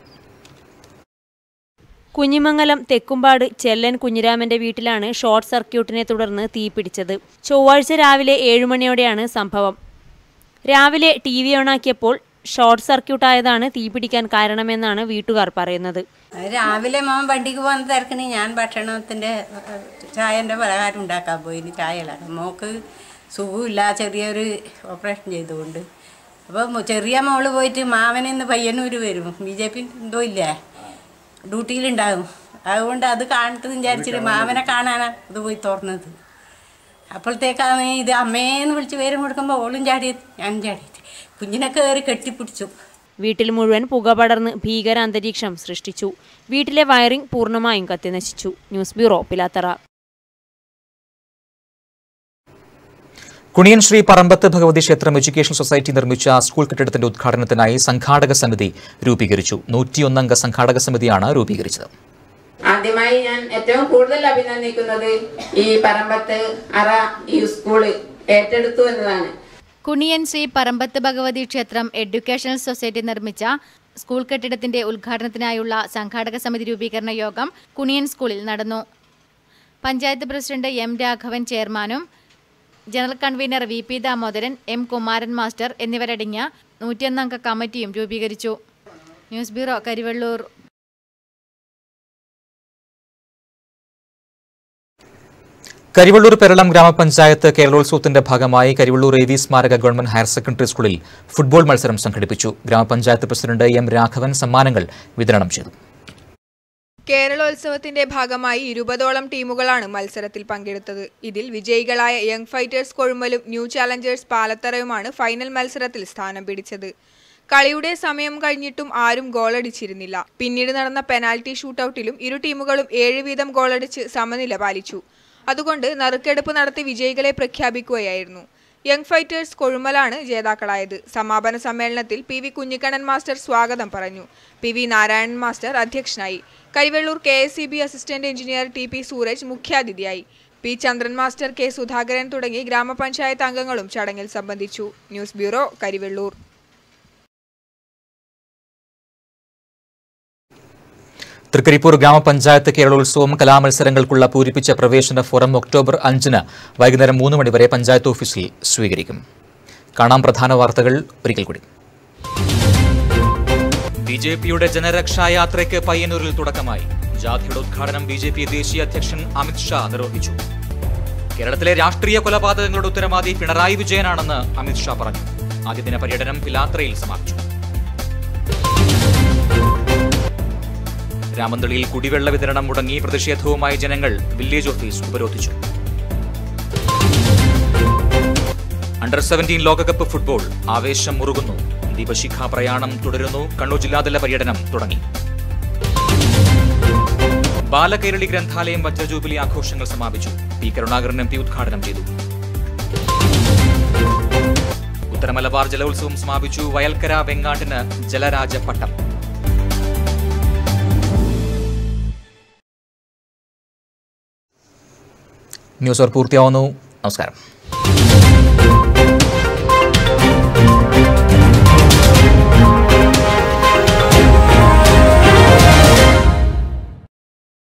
കുഞ്ഞിമംഗലം തെക്കുംപാട് ചെല്ലൻ കുഞ്ഞിരാമന്റെ വീട്ടിലാണ് ഷോർട്ട് സർക്യൂട്ടിനെ തുടർന്ന് തീപിടിച്ചത് ചൊവ്വാഴ്ച രാവിലെ ഏഴുമണിയോടെയാണ് സംഭവം. രാവിലെ ടി വി ഓണാക്കിയപ്പോൾ ഷോർട്ട് സർക്യൂട്ട് ആയതാണ് തീപിടിക്കാൻ കാരണമെന്നാണ് വീട്ടുകാർ പറയുന്നത്. രാവിലെ മോൻ വണ്ടിക്ക് പോകുന്ന തിരക്കിന് ഞാൻ ഭക്ഷണത്തിന്റെ ചായന്റെ പലഹാരം ഉണ്ടാക്കാൻ പോയി. ചായ മോക്ക് സുഖമില്ല. ചെറിയൊരു ഓപ്പറേഷൻ ചെയ്തുകൊണ്ട്. അപ്പോൾ ചെറിയ മോൾ പോയിട്ട് മാവനെന്ന് പയ്യന്നൂർ വരും. ബി ജെ പി എന്തോ ഇല്ലേ? ഡ്യൂട്ടിയിലുണ്ടാകും. അതുകൊണ്ട് അത് കാണിട്ട് വിചാരിച്ചിട്ട് മാമനെ കാണാനാണ് അത് പോയി തുറന്നത്. അപ്പോഴത്തേക്കാണ് ഇത് അമ്മേന്ന് വിളിച്ച് പേരും കൊടുക്കുമ്പോൾ ഓളും ചാടി ഞാൻ ചാടി കുഞ്ഞിനെ കയറി കെട്ടിപ്പിടിച്ചു. വീട്ടിൽ മുഴുവൻ പുക പടർന്ന് ഭീകര അന്തരീക്ഷം സൃഷ്ടിച്ചു. വീട്ടിലെ വയറിംഗ് പൂർണമായും കത്തിനശിച്ചു. News bureau Pilathara. Kuniyan Shri Parambath Bhagavathi ക്ഷേത്രം എഡ്യൂക്കേഷൻ സൊസൈറ്റി നിർമ്മിച്ച സ്കൂൾ കെട്ടിടത്തിന്റെ ഉദ്ഘാടനത്തിനായി സംഘാടക സമിതി രൂപീകരിച്ചു. നൂറ്റിയൊന്നംഗ സംഘാടക സമിതിയാണ് രൂപീകരിച്ചത്. ആദ്യമായി ഞാൻ ഏറ്റവും കൂടുതൽ അഭിനന്ദിക്കുന്നത് ഈ പറമ്പത്ത് അറ ഈ സ്കൂൾ ഏറ്റെടുത്തു എന്നതാണ്. കുണിയൻ ശ്രീ പറമ്പത്ത് ഭഗവതി ക്ഷേത്രം എഡ്യൂക്കേഷണൽ സൊസൈറ്റി നിർമ്മിച്ച സ്കൂൾ കെട്ടിടത്തിന്റെ ഉദ്ഘാടനത്തിനായുള്ള സംഘാടക സമിതി രൂപീകരണ യോഗം കുണിയൻ സ്കൂളിൽ നടന്നു. പഞ്ചായത്ത് പ്രസിഡന്റ് എം രാഘവൻ ചെയർമാനും general convener V P Damodaran M Kumaran master എന്നിവരടങ്ങിയ നൂറ്റിയൊന്നംഗ കമ്മിറ്റിയും രൂപീകരിച്ചു. News bureau Karivellur. Karivellur Peralam ഗ്രാമപഞ്ചായത്ത് കേരളോത്സവത്തിന്റെ ഭാഗമായി കരിവള്ളൂർ വി സ്മാരക ഗവൺമെന്റ് ഹയർ സെക്കൻഡറി സ്കൂളിൽ ഫുട്ബോൾ മത്സരം സംഘടിപ്പിച്ചു. ഗ്രാമപഞ്ചായത്ത് പ്രസിഡന്റ് എം രാഘവൻ സമ്മാനങ്ങൾ വിതരണം ചെയ്തു. കേരളോത്സവത്തിന്റെ ഭാഗമായി ഇരുപതോളം ടീമുകളാണ് മത്സരത്തിൽ പങ്കെടുത്തത്. ഇതിൽ വിജയികളായ യങ് ഫൈറ്റേഴ്സ് കൊഴുമലും ന്യൂ ചാലഞ്ചേഴ്സ് പാലത്തറയുമാണ് ഫൈനൽ മത്സരത്തിൽ സ്ഥാനം പിടിച്ചത്. കളിയുടെ സമയം കഴിഞ്ഞിട്ടും ആരും ഗോളടിച്ചിരുന്നില്ല. പിന്നീട് നടന്ന പെനാൽറ്റി ഷൂട്ടൌട്ടിലും ഇരു ടീമുകളും ഏഴ് വീതം ഗോളടിച്ച് സമനില പാലിച്ചു. അതുകൊണ്ട് നറുക്കെടുപ്പ് നടത്തി വിജയികളെ പ്രഖ്യാപിക്കുകയായിരുന്നു. യങ് ഫൈറ്റേഴ്സ് കൊഴുമലാണ് ജേതാക്കളായത്. സമാപന സമ്മേളനത്തിൽ പി വി കുഞ്ഞിക്കണ്ണൻ മാസ്റ്റർ സ്വാഗതം പറഞ്ഞു. പി വി നാരായണൻ മാസ്റ്റർ അധ്യക്ഷനായി. Karivellur K S C B assistant engineer T P Sooraj മുഖ്യാതിഥിയായി. P Chandran master K Sudhakaran തുടങ്ങി ഗ്രാമപഞ്ചായത്ത് അംഗങ്ങളും ചടങ്ങിൽ സംബന്ധിച്ചു. News bureau Karivellur. തൃക്കരിപ്പൂർ ഗ്രാമപഞ്ചായത്ത് കേരളോത്സവം കലാമത്സരങ്ങൾക്കുള്ള പൂരിപ്പിച്ച പ്രവേശന ഫോറം ഒക്ടോബർ അഞ്ചിന് വൈകുന്നേരം മൂന്ന് മണിവരെ പഞ്ചായത്ത് ഓഫീസിൽ സ്വീകരിക്കും. കാണാം പ്രധാന വാർത്തകൾ. ഒരിക്കൽ കൂടി. ബി ജെ പിയുടെ ജനരക്ഷായാത്രയ്ക്ക് പയ്യന്നൂരിൽ തുടക്കമായി. ജാഥയുടെ ഉദ്ഘാടനം ബി ജെ പി ദേശീയ അധ്യക്ഷൻ അമിത് ഷാ നിർവഹിച്ചു. കേരളത്തിലെ രാഷ്ട്രീയ കൊലപാതകങ്ങളുടെ ഉത്തരവാദി പിണറായി വിജയനാണെന്ന് അമിത് ഷാ പറഞ്ഞു. ആദ്യദിന പര്യടനം പിലാത്രയിൽ സമാപിച്ചു. രാമന്തളിയിൽ കുടിവെള്ള വിതരണം മുടങ്ങി പ്രതിഷേധവുമായി ജനങ്ങൾ വില്ലേജ് ഓഫീസ് ഉപരോധിച്ചു. അണ്ടർ സെവന്റീൻ ലോകകപ്പ് ഫുട്ബോൾ ആവേശം മുറുകുന്നു. ദീപശിഖ പ്രയാണം തുടരുന്നു. കണ്ണൂർ ജില്ലാതല പര്യടനം തുടങ്ങി. ബാലകേരളി ഗ്രന്ഥാലയം വജ്രജൂബിലി ആഘോഷങ്ങൾ സമാപിച്ചു. പി കരുണാകരൻ എം പി ഉദ്ഘാടനം ചെയ്തു. ഉത്തരമലബാർ ജലോത്സവം സമാപിച്ചു. വയൽക്കര വെങ്ങാട്ടിന് ജലരാജ പട്ടം ന്യൂസ് പൂർത്തിയാവുന്നു. നമസ്കാരം.